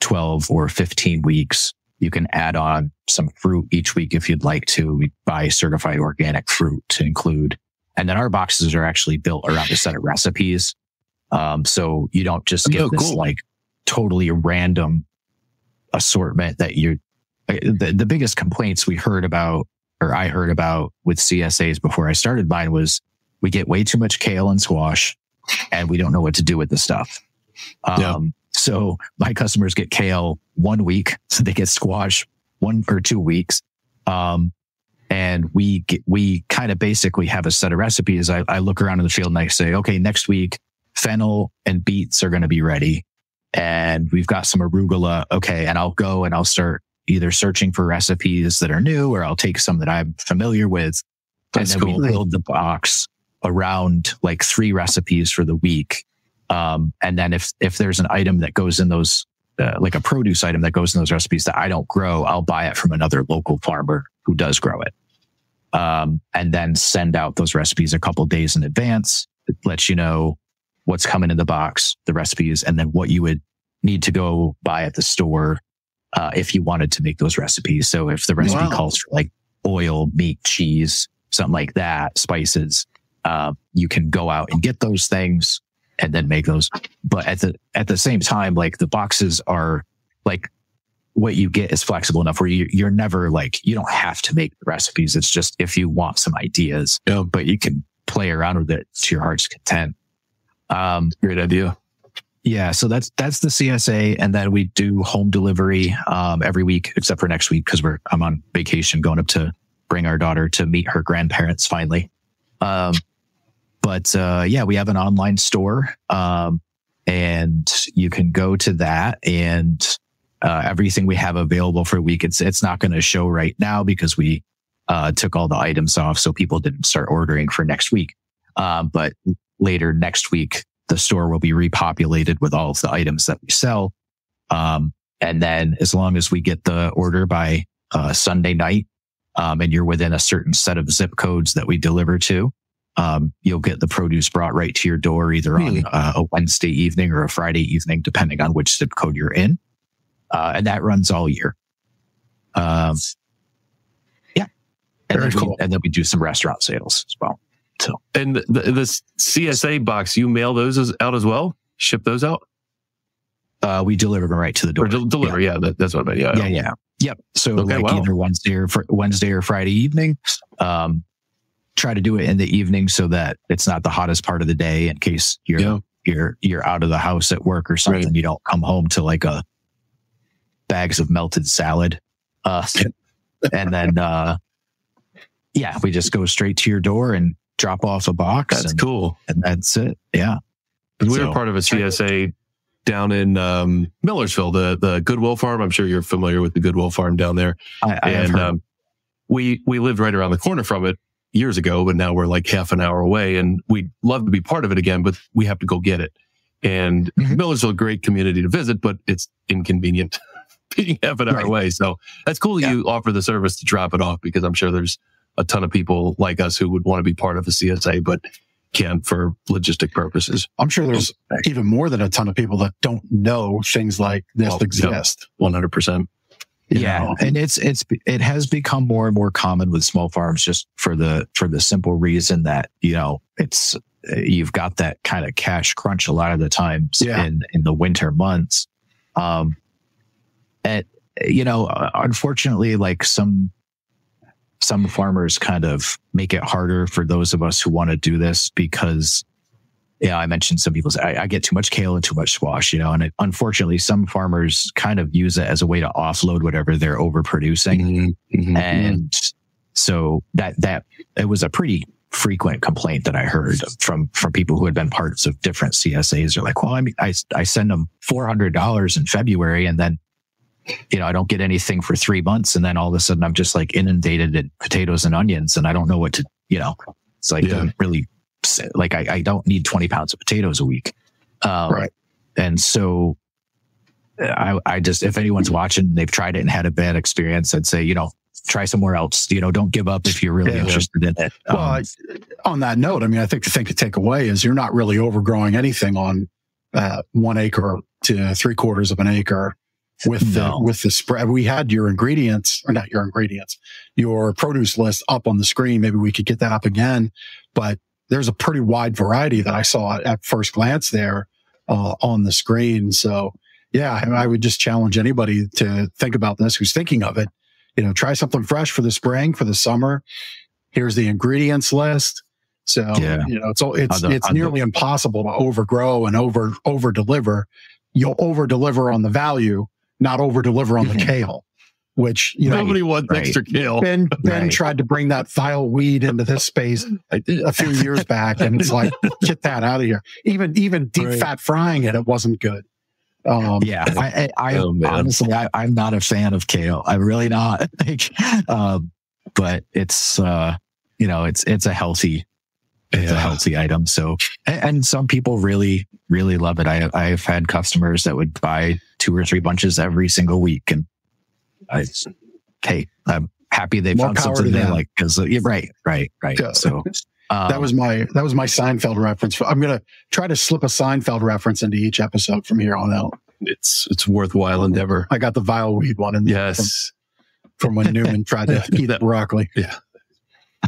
Speaker 3: 12 or 15 weeks. You can add on some fruit each week if you'd like to. We buy certified organic fruit to include. And then our boxes are actually built around a set of recipes. Um, so you don't just get
Speaker 2: Oh,
Speaker 3: this
Speaker 2: cool.
Speaker 3: like totally random assortment that you, uh, the, the biggest complaints we heard about or I heard about with CSAs before I started mine was we get way too much kale and squash and we don't know what to do with the stuff. Um,
Speaker 2: Yeah.
Speaker 3: So my customers get kale one week, [LAUGHS] so they get squash one or two weeks. Um, and we get, we kind of basically have a set of recipes. I, I look around in the field and I say, okay, next week, fennel and beets are going to be ready. And we've got some arugula. Okay. And I'll go and I'll start either searching for recipes that are new or I'll take some that I'm familiar with.
Speaker 2: That's
Speaker 3: and then
Speaker 2: cool.
Speaker 3: we build the box around like three recipes for the week. Um, and then if, if there's an item that goes in those, uh, like a produce item that goes in those recipes that I don't grow, I'll buy it from another local farmer who does grow it. Um, and then send out those recipes a couple days in advance. It lets you know what's coming in the box, the recipes, and then what you would need to go buy at the store uh, if you wanted to make those recipes. So if the recipe
Speaker 1: Wow.
Speaker 3: calls for like oil, meat, cheese, something like that, spices, uh, you can go out and get those things and then make those. But at the at the same time, like the boxes are like what you get is flexible enough where you, you're never like you don't have to make the recipes. It's just if you want some ideas,
Speaker 2: Yeah.
Speaker 3: but you can play around with it to your heart's content. Um,
Speaker 2: Great idea.
Speaker 3: yeah, so that's that's the CSA, and then we do home delivery um, every week, except for next week because we're I'm on vacation, going up to bring our daughter to meet her grandparents finally. Um, but uh, yeah, we have an online store, um, and you can go to that, and uh, everything we have available for a week. It's it's not going to show right now because we uh, took all the items off, so people didn't start ordering for next week. Um, but later next week, the store will be repopulated with all of the items that we sell. Um, and then as long as we get the order by uh, Sunday night, um, and you're within a certain set of zip codes that we deliver to, um, you'll get the produce brought right to your door either
Speaker 2: Really?
Speaker 3: on uh, a Wednesday evening or a Friday evening, depending on which zip code you're in. Uh, and that runs all year. Um, yeah. And
Speaker 1: Very
Speaker 3: then,
Speaker 1: cool.
Speaker 3: we, and then we do some restaurant sales as well. So.
Speaker 2: And the, the CSA box, you mail those as, out as well? Ship those out?
Speaker 3: Uh, we deliver them right to the door.
Speaker 2: Or del- deliver? Yeah, that, that's what I meant. Yeah.
Speaker 3: yeah, yeah. Yep. So
Speaker 2: Okay,
Speaker 3: like
Speaker 2: wow.
Speaker 3: either Wednesday or fr- Wednesday or Friday evening. Um, try to do it in the evening so that it's not the hottest part of the day in case you're
Speaker 2: Yeah.
Speaker 3: you're you're out of the house at work or something.
Speaker 2: Right.
Speaker 3: You don't come home to like a bags of melted salad. Uh, [LAUGHS] and then uh, yeah, we just go straight to your door and drop off a box
Speaker 2: That's
Speaker 3: and,
Speaker 2: cool.
Speaker 3: and that's it. Yeah.
Speaker 2: we were part of a CSA down in um, Millersville, the the Goodwill Farm. I'm sure you're familiar with the Goodwill Farm down there.
Speaker 3: I, I have
Speaker 2: and um, we we lived right around the corner from it years ago, but now we're like half an hour away, and we'd love to be part of it again, but we have to go get it. And
Speaker 3: Mhm.
Speaker 2: Millersville, a great community to visit, but it's inconvenient [LAUGHS] being half an hour
Speaker 3: Right.
Speaker 2: away. So that's cool that
Speaker 3: Yeah.
Speaker 2: you offer the service to drop it off because I'm sure there's a ton of people like us who would want to be part of a CSA, but can't for logistic purposes.
Speaker 1: I'm sure there's even more than a ton of people that don't know things like this
Speaker 2: Well,
Speaker 1: exist.
Speaker 2: 100%.
Speaker 1: you
Speaker 3: yeah
Speaker 1: know?
Speaker 3: and it's it's it has become more and more common with small farms just for the for the simple reason that you know it's you've got that kind of cash crunch a lot of the times
Speaker 1: Yeah.
Speaker 3: in in the winter months um and you know unfortunately like some some farmers kind of make it harder for those of us who want to do this because yeah, I mentioned some people say I, I get too much kale and too much squash, you know, and it, unfortunately, some farmers kind of use it as a way to offload whatever they're overproducing,
Speaker 2: Mhm, mhm.
Speaker 3: and so that that it was a pretty frequent complaint that I heard from from people who had been parts of different CSAs. They're like, well, I mean, I I send them four hundred dollars in February, and then you know I don't get anything for three months, and then all of a sudden I'm just like inundated in potatoes and onions, and I don't know what to, you know, it's like
Speaker 2: Yeah.
Speaker 3: doesn't like I, I don't need 20 pounds of potatoes a week. Um,
Speaker 1: Right.
Speaker 3: And so I, I just, if anyone's watching, and they've tried it and had a bad experience, I'd say, you know, try somewhere else. You know, don't give up if you're really
Speaker 1: Yeah.
Speaker 3: interested in it. Um,
Speaker 1: Well, I- on that note, I mean, I think the thing to take away is you're not really overgrowing anything on uh, one acre to three quarters of an acre with the with the spread. We had your ingredients, or not your ingredients, your produce list up on the screen. Maybe we could get that up again. But there's a pretty wide variety that I saw at first glance there uh, on the screen. So yeah, I would just challenge anybody to think about this who's thinking of it. You know, try something fresh for the spring, for the summer. Here's the ingredients list. So
Speaker 3: Yeah.
Speaker 1: you know, it's all- it's
Speaker 3: the-
Speaker 1: it's
Speaker 3: the-
Speaker 1: nearly impossible to overgrow and over over deliver. You'll over deliver on the value, not over deliver on the
Speaker 3: Mhm.
Speaker 1: kale. Which you know,
Speaker 2: Nobody wants
Speaker 3: right.
Speaker 2: extra kale.
Speaker 1: Ben Ben
Speaker 3: Right.
Speaker 1: tried to bring that file weed into this space a few years back, and it's like get that out of here. Even even deep
Speaker 2: Right.
Speaker 1: fat frying it, it wasn't good. Um,
Speaker 3: Yeah, I, I, I
Speaker 2: Oh,
Speaker 3: honestly, I, I'm not a fan of kale. I'm really not. [LAUGHS] Like, um, but it's, uh, you know, it's it's a healthy, it's a healthy item. So, and, and some people really, really love it. I, I've had customers that would buy two or three bunches every single week, and I, hey, I'm happy they
Speaker 1: More
Speaker 3: found something they like. Because yeah, right, right, right.
Speaker 1: Yeah.
Speaker 3: So [LAUGHS] um,
Speaker 1: that was my that was my Seinfeld reference. I'm gonna try to slip a Seinfeld reference into each episode from here on out.
Speaker 2: It's it's worthwhile endeavor.
Speaker 1: I got the vile weed one in there
Speaker 2: Yes.
Speaker 1: from, from when Newman [LAUGHS] tried to eat that broccoli. [LAUGHS]
Speaker 3: Yeah,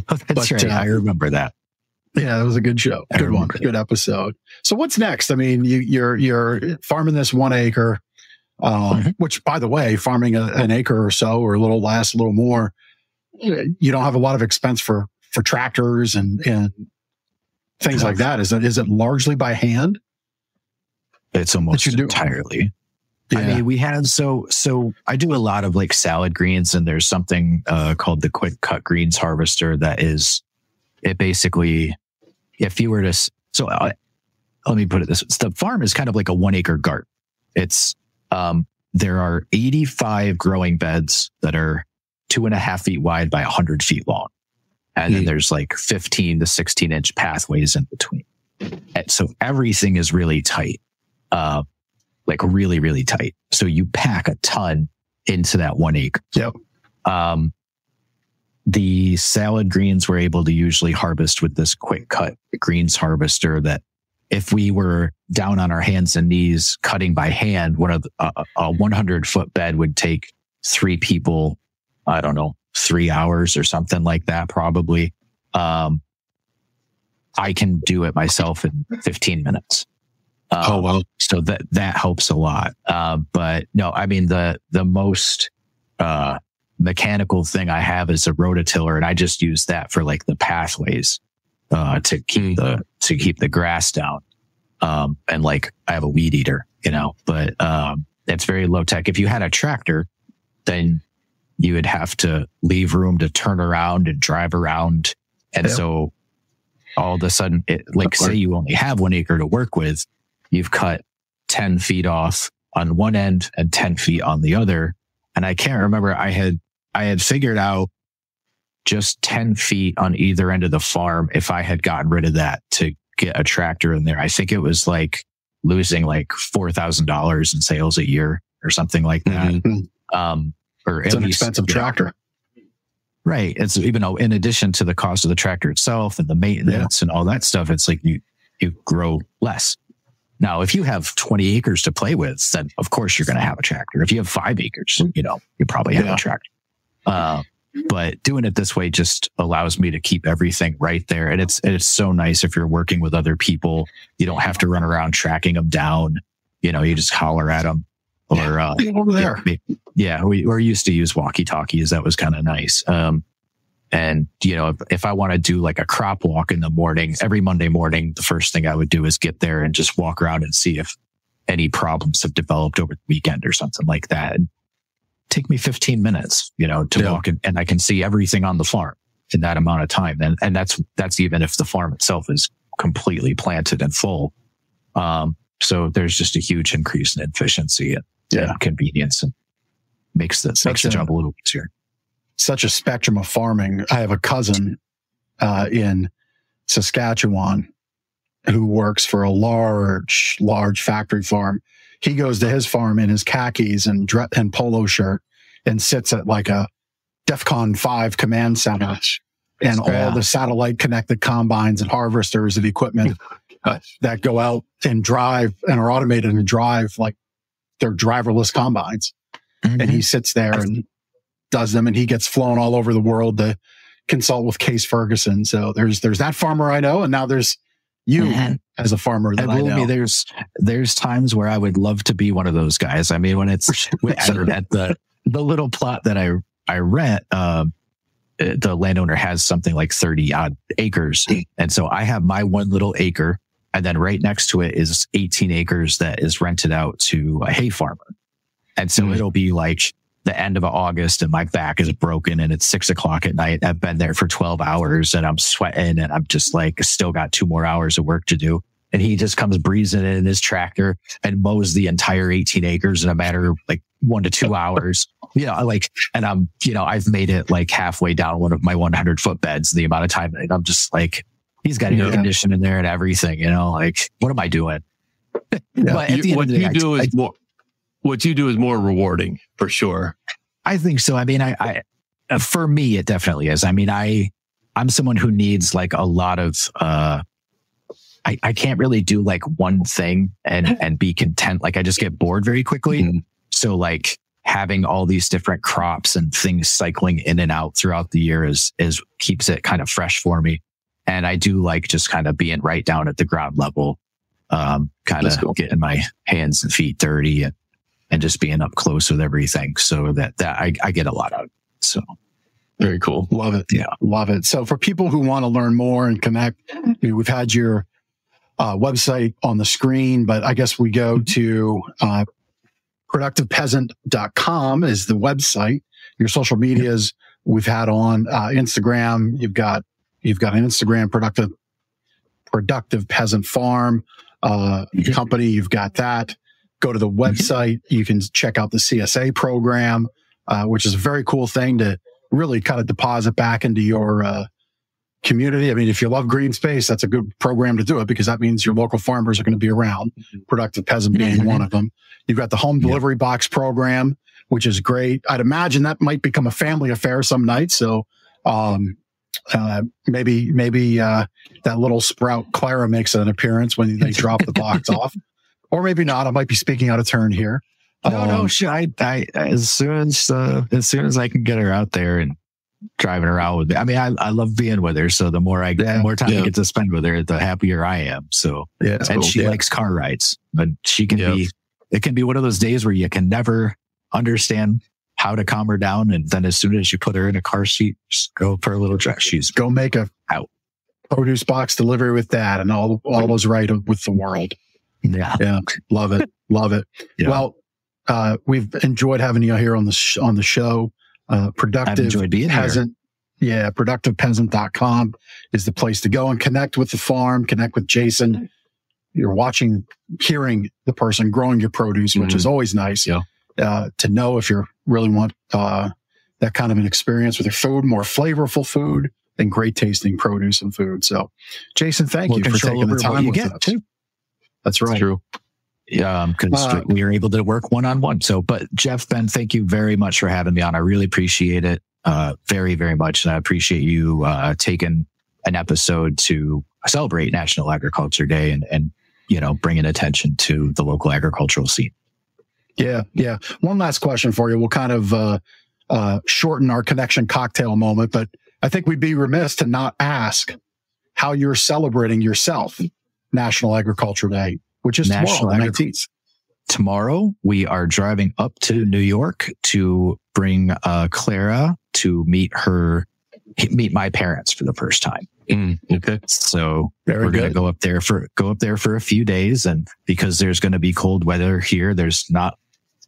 Speaker 3: that's
Speaker 1: but,
Speaker 3: right.
Speaker 1: uh,
Speaker 3: I remember that.
Speaker 1: Yeah, that was a good show. Good one.
Speaker 3: that.
Speaker 1: Good episode. So what's next? I mean, you, you're you're farming this one acre, uh, which, by the way, farming a, an acre or so, or a little less, a little more, you don't have a lot of expense for for tractors and and things like that. Is it is it largely by hand?
Speaker 3: It's almost entirely. I mean, we had so so I do a lot of like salad greens, and there's something uh, called the quick cut greens harvester that is it basically if you were to so uh, let me put it this way. the farm is kind of like a one acre garden. It's um there are 85 growing beds that are two and a half feet wide by 100 feet long, and then
Speaker 2: Hmm.
Speaker 3: there's like 15 to 16 inch pathways in between. And so everything is really tight. Uh, like really, really tight. So you pack a ton into that one acre.
Speaker 1: Yep.
Speaker 3: Um, the salad greens we're able to usually harvest with this quick cut greens harvester that if we were down on our hands and knees cutting by hand, one of the, a, a 100 foot bed would take three people, I don't know, three hours or something like that, probably. Um, I can do it myself in 15 minutes. Um,
Speaker 2: Oh well.
Speaker 3: so that that helps a lot. Uh, but no, I mean the the most uh, mechanical thing I have is a rototiller, and I just use that for like the pathways uh, to keep the to keep the grass down. Um, and like I have a weed eater, you know, but um, it's very low tech. If you had a tractor, then you would have to leave room to turn around and drive around, and
Speaker 1: Yeah.
Speaker 3: so all of a sudden, it, like say you only have one acre to work with, you've cut 10 feet off on one end and 10 feet on the other. And I can't remember. I had, I had figured out just 10 feet on either end of the farm. If I had gotten rid of that to get a tractor in there, I think it was like losing like $4,000 in sales a year or something like that.
Speaker 2: Mhm.
Speaker 3: Um, or
Speaker 1: It's an
Speaker 3: least,
Speaker 1: expensive
Speaker 3: you know,
Speaker 1: tractor.
Speaker 3: Right. It's even though in addition to the cost of the tractor itself and the maintenance and all that stuff, it's like you you grow less. Now, if you have 20 acres to play with, then of course you're going to have a tractor. If you have five acres, you know, you probably have
Speaker 1: Yeah.
Speaker 3: a tractor. Uh, but doing it this way just allows me to keep everything right there. And it's, it's so nice if you're working with other people. You don't have to run around tracking them down. You know, you just holler at them or, uh,
Speaker 1: Over there.
Speaker 3: yeah, we were used to use walkie talkies. That was kind of nice. Um, and you know, if, if I want to do like a crop walk in the morning, every Monday morning, the first thing I would do is get there and just walk around and see if any problems have developed over the weekend or something like that. And take me 15 minutes, you know, to
Speaker 2: Yeah.
Speaker 3: walk in, and I can see everything on the farm in that amount of time. And, and that's, that's even if the farm itself is completely planted and full. Um, so there's just a huge increase in efficiency and,
Speaker 1: Yeah.
Speaker 3: and convenience and makes the,
Speaker 1: Such
Speaker 3: makes the
Speaker 1: a-
Speaker 3: job a little easier.
Speaker 1: such a spectrum of farming. I have a cousin uh, in Saskatchewan who works for a large, large factory farm. He goes to his farm in his khakis and dre- and polo shirt and sits at like a DEFCON five command center and all the satellite connected combines and harvesters and equipment [LAUGHS]
Speaker 2: Gosh.
Speaker 1: that go out and drive and are automated and drive like they're driverless combines. and he sits there and does them and he gets flown all over the world to consult with Case Ferguson. So there's there's that farmer I know, and now there's you as a farmer that I
Speaker 3: believe me, there's there's times where I would love to be one of those guys. I mean, when it's when- at,
Speaker 1: Sure.
Speaker 3: at the the little plot that I I rent, um, uh, the landowner has something like thirty odd acres, and so I have my one little acre, and then right next to it is eighteen acres that is rented out to a hay farmer, and so
Speaker 2: Mhm.
Speaker 3: it'll be like the end of August, and my back is broken, and it's six o'clock at night. I've been there for twelve hours, and I'm sweating, and I'm just like still got two more hours of work to do and he just comes breezing in his tractor and mows the entire 18 acres in a matter of like one to two hours. [LAUGHS] You know, like, and I'm, you know, I've made it like halfway down one of my 100 foot beds the amount of time. And I'm just like, he's got air
Speaker 2: Yeah.
Speaker 3: conditioning in there and everything, you know, like, what am I doing? [LAUGHS] But at
Speaker 2: You-
Speaker 3: the end
Speaker 2: what
Speaker 3: of the day,
Speaker 2: you do
Speaker 3: I,
Speaker 2: is more. What you do is more rewarding for sure.
Speaker 3: I think so. I mean, I, I, uh, for me, it definitely is. I mean, I, I'm someone who needs like a lot of, uh, I, I can't really do like one thing and, [LAUGHS] and be content. Like I just get bored very quickly.
Speaker 2: Mhm.
Speaker 3: So like having all these different crops and things cycling in and out throughout the year is, is keeps it kind of fresh for me. And I do like just kind of being right down at the ground level, um, kind of
Speaker 2: cool.
Speaker 3: getting my hands and feet dirty and, and just being up close with everything. So that, that I, I get a lot out of. So
Speaker 2: Very cool.
Speaker 1: Love it.
Speaker 3: Yeah.
Speaker 1: Love it. So for people who want to learn more and connect, I mean, we've had your uh, website on the screen, but I guess we go to uh, productivepeasant.com is the website. Your social medias we've had on uh, Instagram. You've got you've got an Instagram productive productive peasant farm uh, company. You've got that. Go to the [LAUGHS] website. You can check out the CSA program, uh, which is a very cool thing to really kind of deposit back into your uh, community. I mean, if you love green space, that's a good program to do it because that means your local farmers are going to be around. Productive Peasant being
Speaker 3: Mhm.
Speaker 1: one of them. You've got the home
Speaker 3: Yeah.
Speaker 1: delivery box program, which is great. I'd imagine that might become a family affair some nights. So, um, uh, maybe, maybe, uh, that little sprout Clara makes an appearance when they drop the box [LAUGHS] off, or maybe not. I might be speaking out of turn here.
Speaker 3: no, no,
Speaker 1: Um,
Speaker 3: she, I, I, as soon as, uh, as soon as I can get her out there and driving around with me. I mean, I, I love being with her. So the more I,
Speaker 1: Yeah.
Speaker 3: the more time
Speaker 2: Yeah.
Speaker 3: I get to spend with her, the happier I am. So,
Speaker 1: yeah,
Speaker 3: and
Speaker 2: cool.
Speaker 3: she
Speaker 1: Yeah.
Speaker 3: likes car rides, but she can
Speaker 2: Yeah.
Speaker 3: be, it can be one of those days where you can never understand how to calm her down. And then as soon as you put her in a car seat, just go for a little drive. She's
Speaker 1: go make a
Speaker 3: Out.
Speaker 1: produce box delivery with that and all all is right with the world.
Speaker 3: Yeah.
Speaker 1: Yeah, love it, love it.
Speaker 3: Yeah.
Speaker 1: Well, uh, we've enjoyed having you here on the sh- on the show. Uh,
Speaker 3: I've
Speaker 1: productive
Speaker 3: enjoyed being here.
Speaker 1: peasant. Yeah, productivepeasant.com is the place to go and connect with the farm, connect with Jason. You're watching, hearing the person growing your produce, which
Speaker 2: Mhm.
Speaker 1: is always nice.
Speaker 2: Yeah.
Speaker 1: Uh, to know if you really want uh, that kind of an experience with your food, more flavorful food and great tasting produce and food. So, Jason, thank
Speaker 3: More
Speaker 1: you for taking the time
Speaker 3: you
Speaker 1: with
Speaker 3: get,
Speaker 1: us.
Speaker 3: too.
Speaker 1: That's right.
Speaker 2: true.
Speaker 3: um, because
Speaker 1: Uh,
Speaker 3: we were able to work one on one. So, but Jeff, Ben, thank you very much for having me on. I really appreciate it, uh, very, very much. And I appreciate you, uh, taking an episode to celebrate National Agriculture Day and, and, you know, bringing attention to the local agricultural scene.
Speaker 1: Yeah, yeah. One last question for you. We'll kind of uh, uh, shorten our connection cocktail moment, but I think we'd be remiss to not ask how you're celebrating yourself National Agriculture Day, which is
Speaker 3: National
Speaker 1: tomorrow,
Speaker 3: Agric-
Speaker 1: 19th.
Speaker 3: Tomorrow, we are driving up to New York to bring, uh, Clara to meet her, meet my parents for the first time.
Speaker 2: Mm, okay.
Speaker 3: So
Speaker 1: Very
Speaker 3: we're going to go up there for go up there for a few days and because there's going to be cold weather here there's not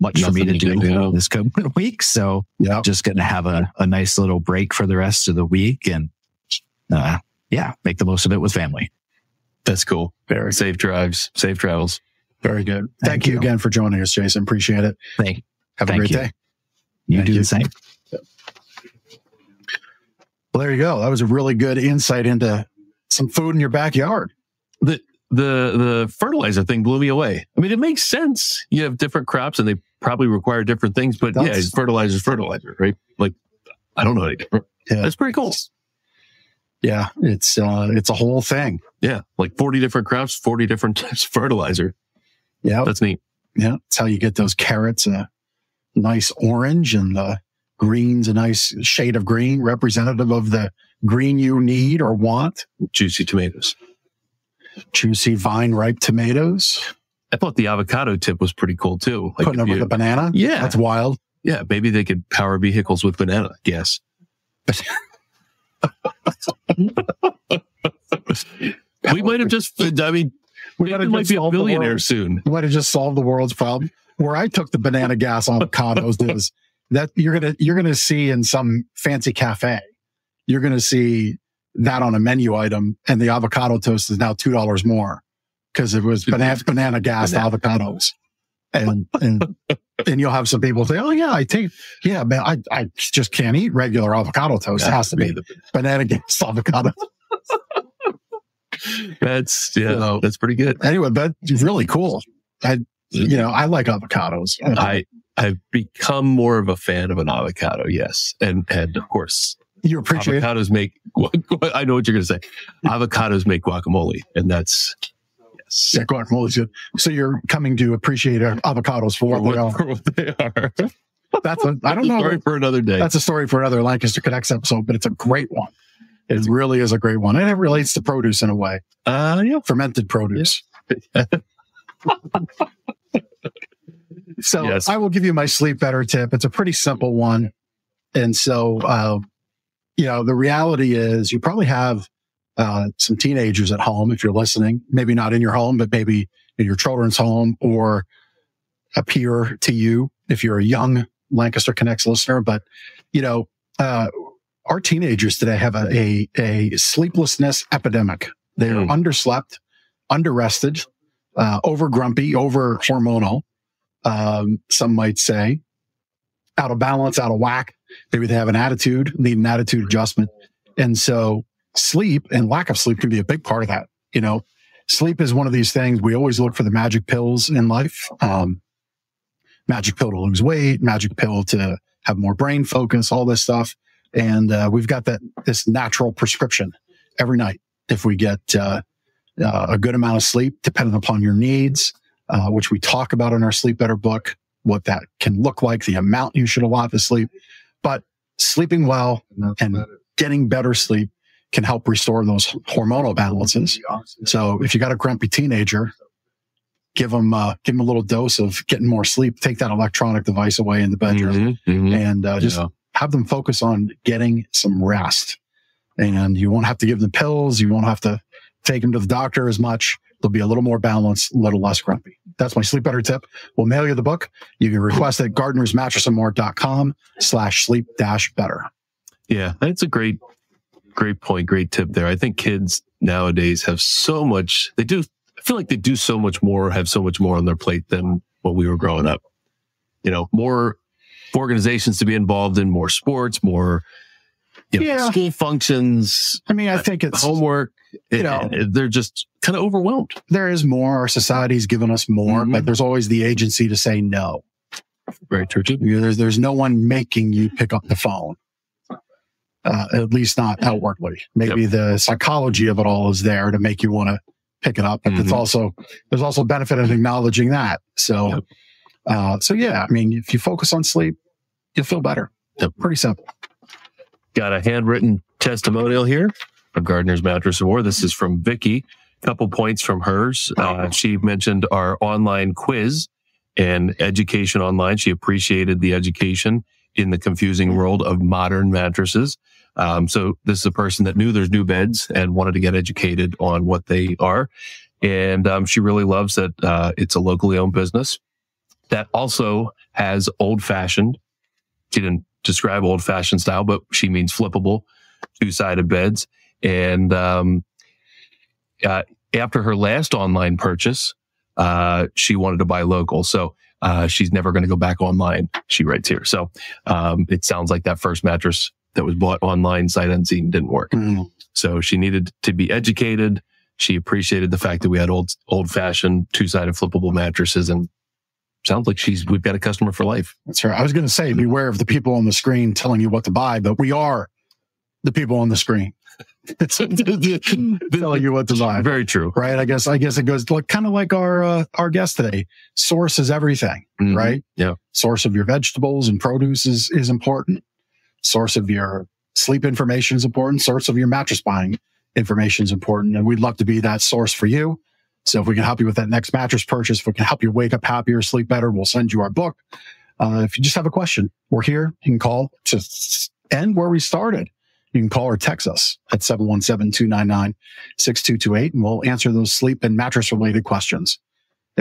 Speaker 3: much for me to do
Speaker 2: do.
Speaker 3: this coming [LAUGHS] week so
Speaker 1: Yeah.
Speaker 3: just going to have a, a nice little break for the rest of the week and uh yeah make the most of it with family
Speaker 2: That's cool.
Speaker 1: Very,
Speaker 2: Safe drives, safe travels.
Speaker 1: very good. Thank,
Speaker 3: Thank
Speaker 1: you
Speaker 3: you.
Speaker 1: again for joining us, Jason. Appreciate it.
Speaker 3: thank
Speaker 1: Have a great
Speaker 3: you.
Speaker 1: day.
Speaker 3: you
Speaker 1: Thank
Speaker 3: do
Speaker 1: you.
Speaker 3: the same
Speaker 1: Well, there you go. That was a really good insight into some food in your backyard.
Speaker 2: The the the fertilizer thing blew me away. I mean, it makes sense. You have different crops and they probably require different things, but yeah,
Speaker 1: That's-
Speaker 2: it's fertilizer is fertilizer, right? Like I don't know any different.
Speaker 1: Yeah.
Speaker 2: That's pretty cool.
Speaker 1: Yeah, it's uh, it's a whole thing.
Speaker 2: Yeah. Like 40 different crops, 40 different [LAUGHS] types of fertilizer.
Speaker 1: Yeah,
Speaker 2: That's neat.
Speaker 1: yeah. It's how you get those carrots a nice orange and the green's a nice shade of green, representative of the green you need or want.
Speaker 2: Juicy tomatoes.
Speaker 1: Juicy vine ripe tomatoes.
Speaker 2: I thought the avocado tip was pretty cool too.
Speaker 1: Putting it with
Speaker 2: you-
Speaker 1: a banana.
Speaker 2: Yeah.
Speaker 1: That's wild.
Speaker 2: yeah, maybe they could power vehicles with banana gas. [LAUGHS] we might have just, I mean,
Speaker 1: We
Speaker 2: might be a billionaire soon.
Speaker 1: We might have just solved the world's problem. Where I took the banana gas avocados [LAUGHS] is that you're gonna you're gonna see in some fancy cafe, you're gonna see that on a menu item, and the avocado toast is now two dollars more because it was banana banana gas avocados, [LAUGHS] and and and you'll have some people say, oh yeah, I take yeah, man, I I just can't eat regular avocado toast. It has to be
Speaker 2: the-
Speaker 1: banana gas avocado. [LAUGHS]
Speaker 2: That's, yeah, that's pretty good.
Speaker 1: Anyway, but it's really cool. I you know I like avocados.
Speaker 2: I, I've become more of a fan of an avocado. Yes. And, and of course,
Speaker 1: you appreciate it.
Speaker 2: avocados make, [LAUGHS] I know what you're going to say. Avocados make guacamole and that's,
Speaker 1: Yeah, guacamole's good. So you're coming to appreciate avocados for
Speaker 2: For
Speaker 1: what they
Speaker 2: what,
Speaker 1: are.
Speaker 2: for what they are.
Speaker 1: That's a, I don't know.
Speaker 2: Sorry for another day.
Speaker 1: That's a story for another Lancaster Connects episode, but it's a great one. It really is a great one. And it relates to produce in a way,
Speaker 2: uh, yeah.
Speaker 1: fermented produce. [LAUGHS] So
Speaker 2: Yes.
Speaker 1: I will give you my sleep better tip. It's a pretty simple one. And so, uh, you know, the reality is you probably have uh, some teenagers at home if you're listening, maybe not in your home, but maybe in your children's home or a peer to you if you're a young Lancaster Connects listener. But, you know, uh, our teenagers today have a, a, a sleeplessness epidemic. They're
Speaker 2: Mm.
Speaker 1: underslept, underrested, uh, over grumpy, over hormonal. Um, some might say out of balance, out of whack. Maybe they have an attitude, need an attitude adjustment. And so sleep and lack of sleep can be a big part of that. You know, sleep is one of these things we always look for the magic pills in life. Um, magic pill to lose weight, magic pill to have more brain focus, all this stuff. And, uh, we've got that, this natural prescription every night. If we get, uh, uh, a good amount of sleep, depending upon your needs, uh, which we talk about in our Sleep Better book, what that can look like, the amount you should allot to sleep. But sleeping well and getting better sleep can help restore those hormonal balances. So if you got a grumpy teenager, give them, uh, give them a little dose of getting more sleep. Take that electronic device away in the bedroom
Speaker 2: Mhm, mhm.
Speaker 1: and uh, just
Speaker 2: Yeah.
Speaker 1: have them focus on getting some rest. And you won't have to give them pills. You won't have to take them to the doctor as much. They'll be a little more balanced, a little less grumpy. That's my sleep better tip. We'll mail you the book. You can request it at gardnersmattressandmore.com slash sleep dash better.
Speaker 2: Yeah, that's a great, great point. Great tip there. I think kids nowadays have so much, they do, I feel like they do so much more, have so much more on their plate than when we were growing up. You know, more organizations to be involved in, more sports, more, you know,
Speaker 1: Yeah.
Speaker 2: school functions,
Speaker 1: I mean, I think it's,
Speaker 2: homework.
Speaker 1: you know-
Speaker 2: they're just kind of overwhelmed.
Speaker 1: there is more. Our society's given us more,
Speaker 2: Mhm.
Speaker 1: but there's always the agency to say no.
Speaker 2: Right, Turchie?
Speaker 1: There's, there's no one making you pick up the phone. Uh, at least not outwardly. Maybe the psychology of it all is there to make you want to pick it up, but it's
Speaker 2: Mhm.
Speaker 1: also, there's also benefit in acknowledging that. So,
Speaker 2: Yep.
Speaker 1: uh, so yeah, I mean, if you focus on sleep, you'll feel better.
Speaker 2: Yep.
Speaker 1: Pretty simple.
Speaker 2: Got a handwritten testimonial here from Gardner's Mattress & More. This is from Vicky. A couple points from hers. Uh, she mentioned our online quiz and education online. She appreciated the education in the confusing world of modern mattresses. Um, so this is a person that knew there's new beds and wanted to get educated on what they are. And um, she really loves that uh, it's a locally owned business that also has old fashioned. She didn't describe old fashioned style, but she means flippable two sided beds. And um, uh, after her last online purchase, uh, she wanted to buy local. So uh, she's never going to go back online. She writes here. So um, it sounds like that first mattress that was bought online sight unseen didn't work.
Speaker 1: Mm.
Speaker 2: So she needed to be educated. She appreciated the fact that we had old old fashioned two sided flippable mattresses, and sounds like she's we've got a customer for life.
Speaker 1: That's right. I was going to say, beware of the people on the screen telling you what to buy, but we are the people on the screen. [LAUGHS] it's [LAUGHS] telling you what to buy.
Speaker 2: Very true.
Speaker 1: Right. I guess, I guess it goes like kind of like our, uh, our guest today. Source is everything,
Speaker 2: Mhm.
Speaker 1: right?
Speaker 2: Yeah.
Speaker 1: Source of your vegetables and produce is, is important. Source of your sleep information is important. Source of your mattress buying information is important. And we'd love to be that source for you. So if we can help you with that next mattress purchase, if we can help you wake up happier, sleep better, we'll send you our book. Uh, if you just have a question, we're here. You can call to end where we started. You can call or text us at 717-299-6228 and we'll answer those sleep and mattress related questions.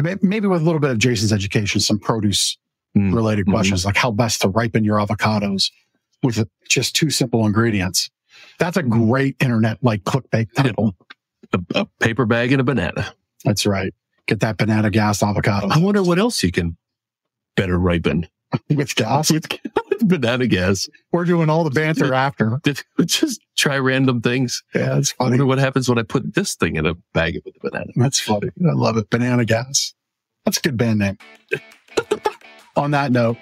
Speaker 1: May- maybe with a little bit of Jason's education, some produce
Speaker 2: Mm.
Speaker 1: related
Speaker 2: Mhm.
Speaker 1: questions like how best to ripen your avocados with just two simple ingredients. That's a great internet like clickbait title.
Speaker 2: A, a paper bag and a banana.
Speaker 1: That's right. Get that banana gas avocado
Speaker 2: I wonder what else you can better ripen [LAUGHS]
Speaker 1: with gas. [LAUGHS]
Speaker 2: with banana gas.
Speaker 1: We're doing all the banter [LAUGHS] after.
Speaker 2: Just try random things.
Speaker 1: Yeah, that's
Speaker 2: I
Speaker 1: funny.
Speaker 2: wonder what happens when I put this thing in a bag with the banana.
Speaker 1: That's funny. I love it. Banana gas. That's a good band name. On that note,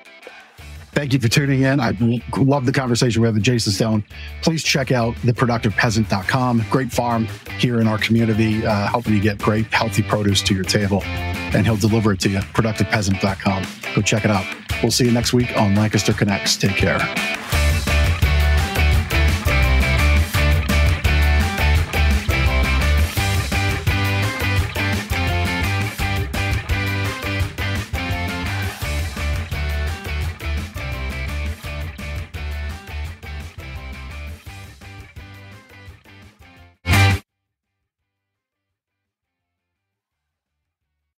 Speaker 1: thank you for tuning in. I love the conversation we had with Jason Stone. Please check out theproductivepeasant.com. Great farm here in our community, uh, helping you get great, healthy produce to your table. And he'll deliver it to you. Productivepeasant.com. Go check it out. We'll see you next week on Lancaster Connects. Take care.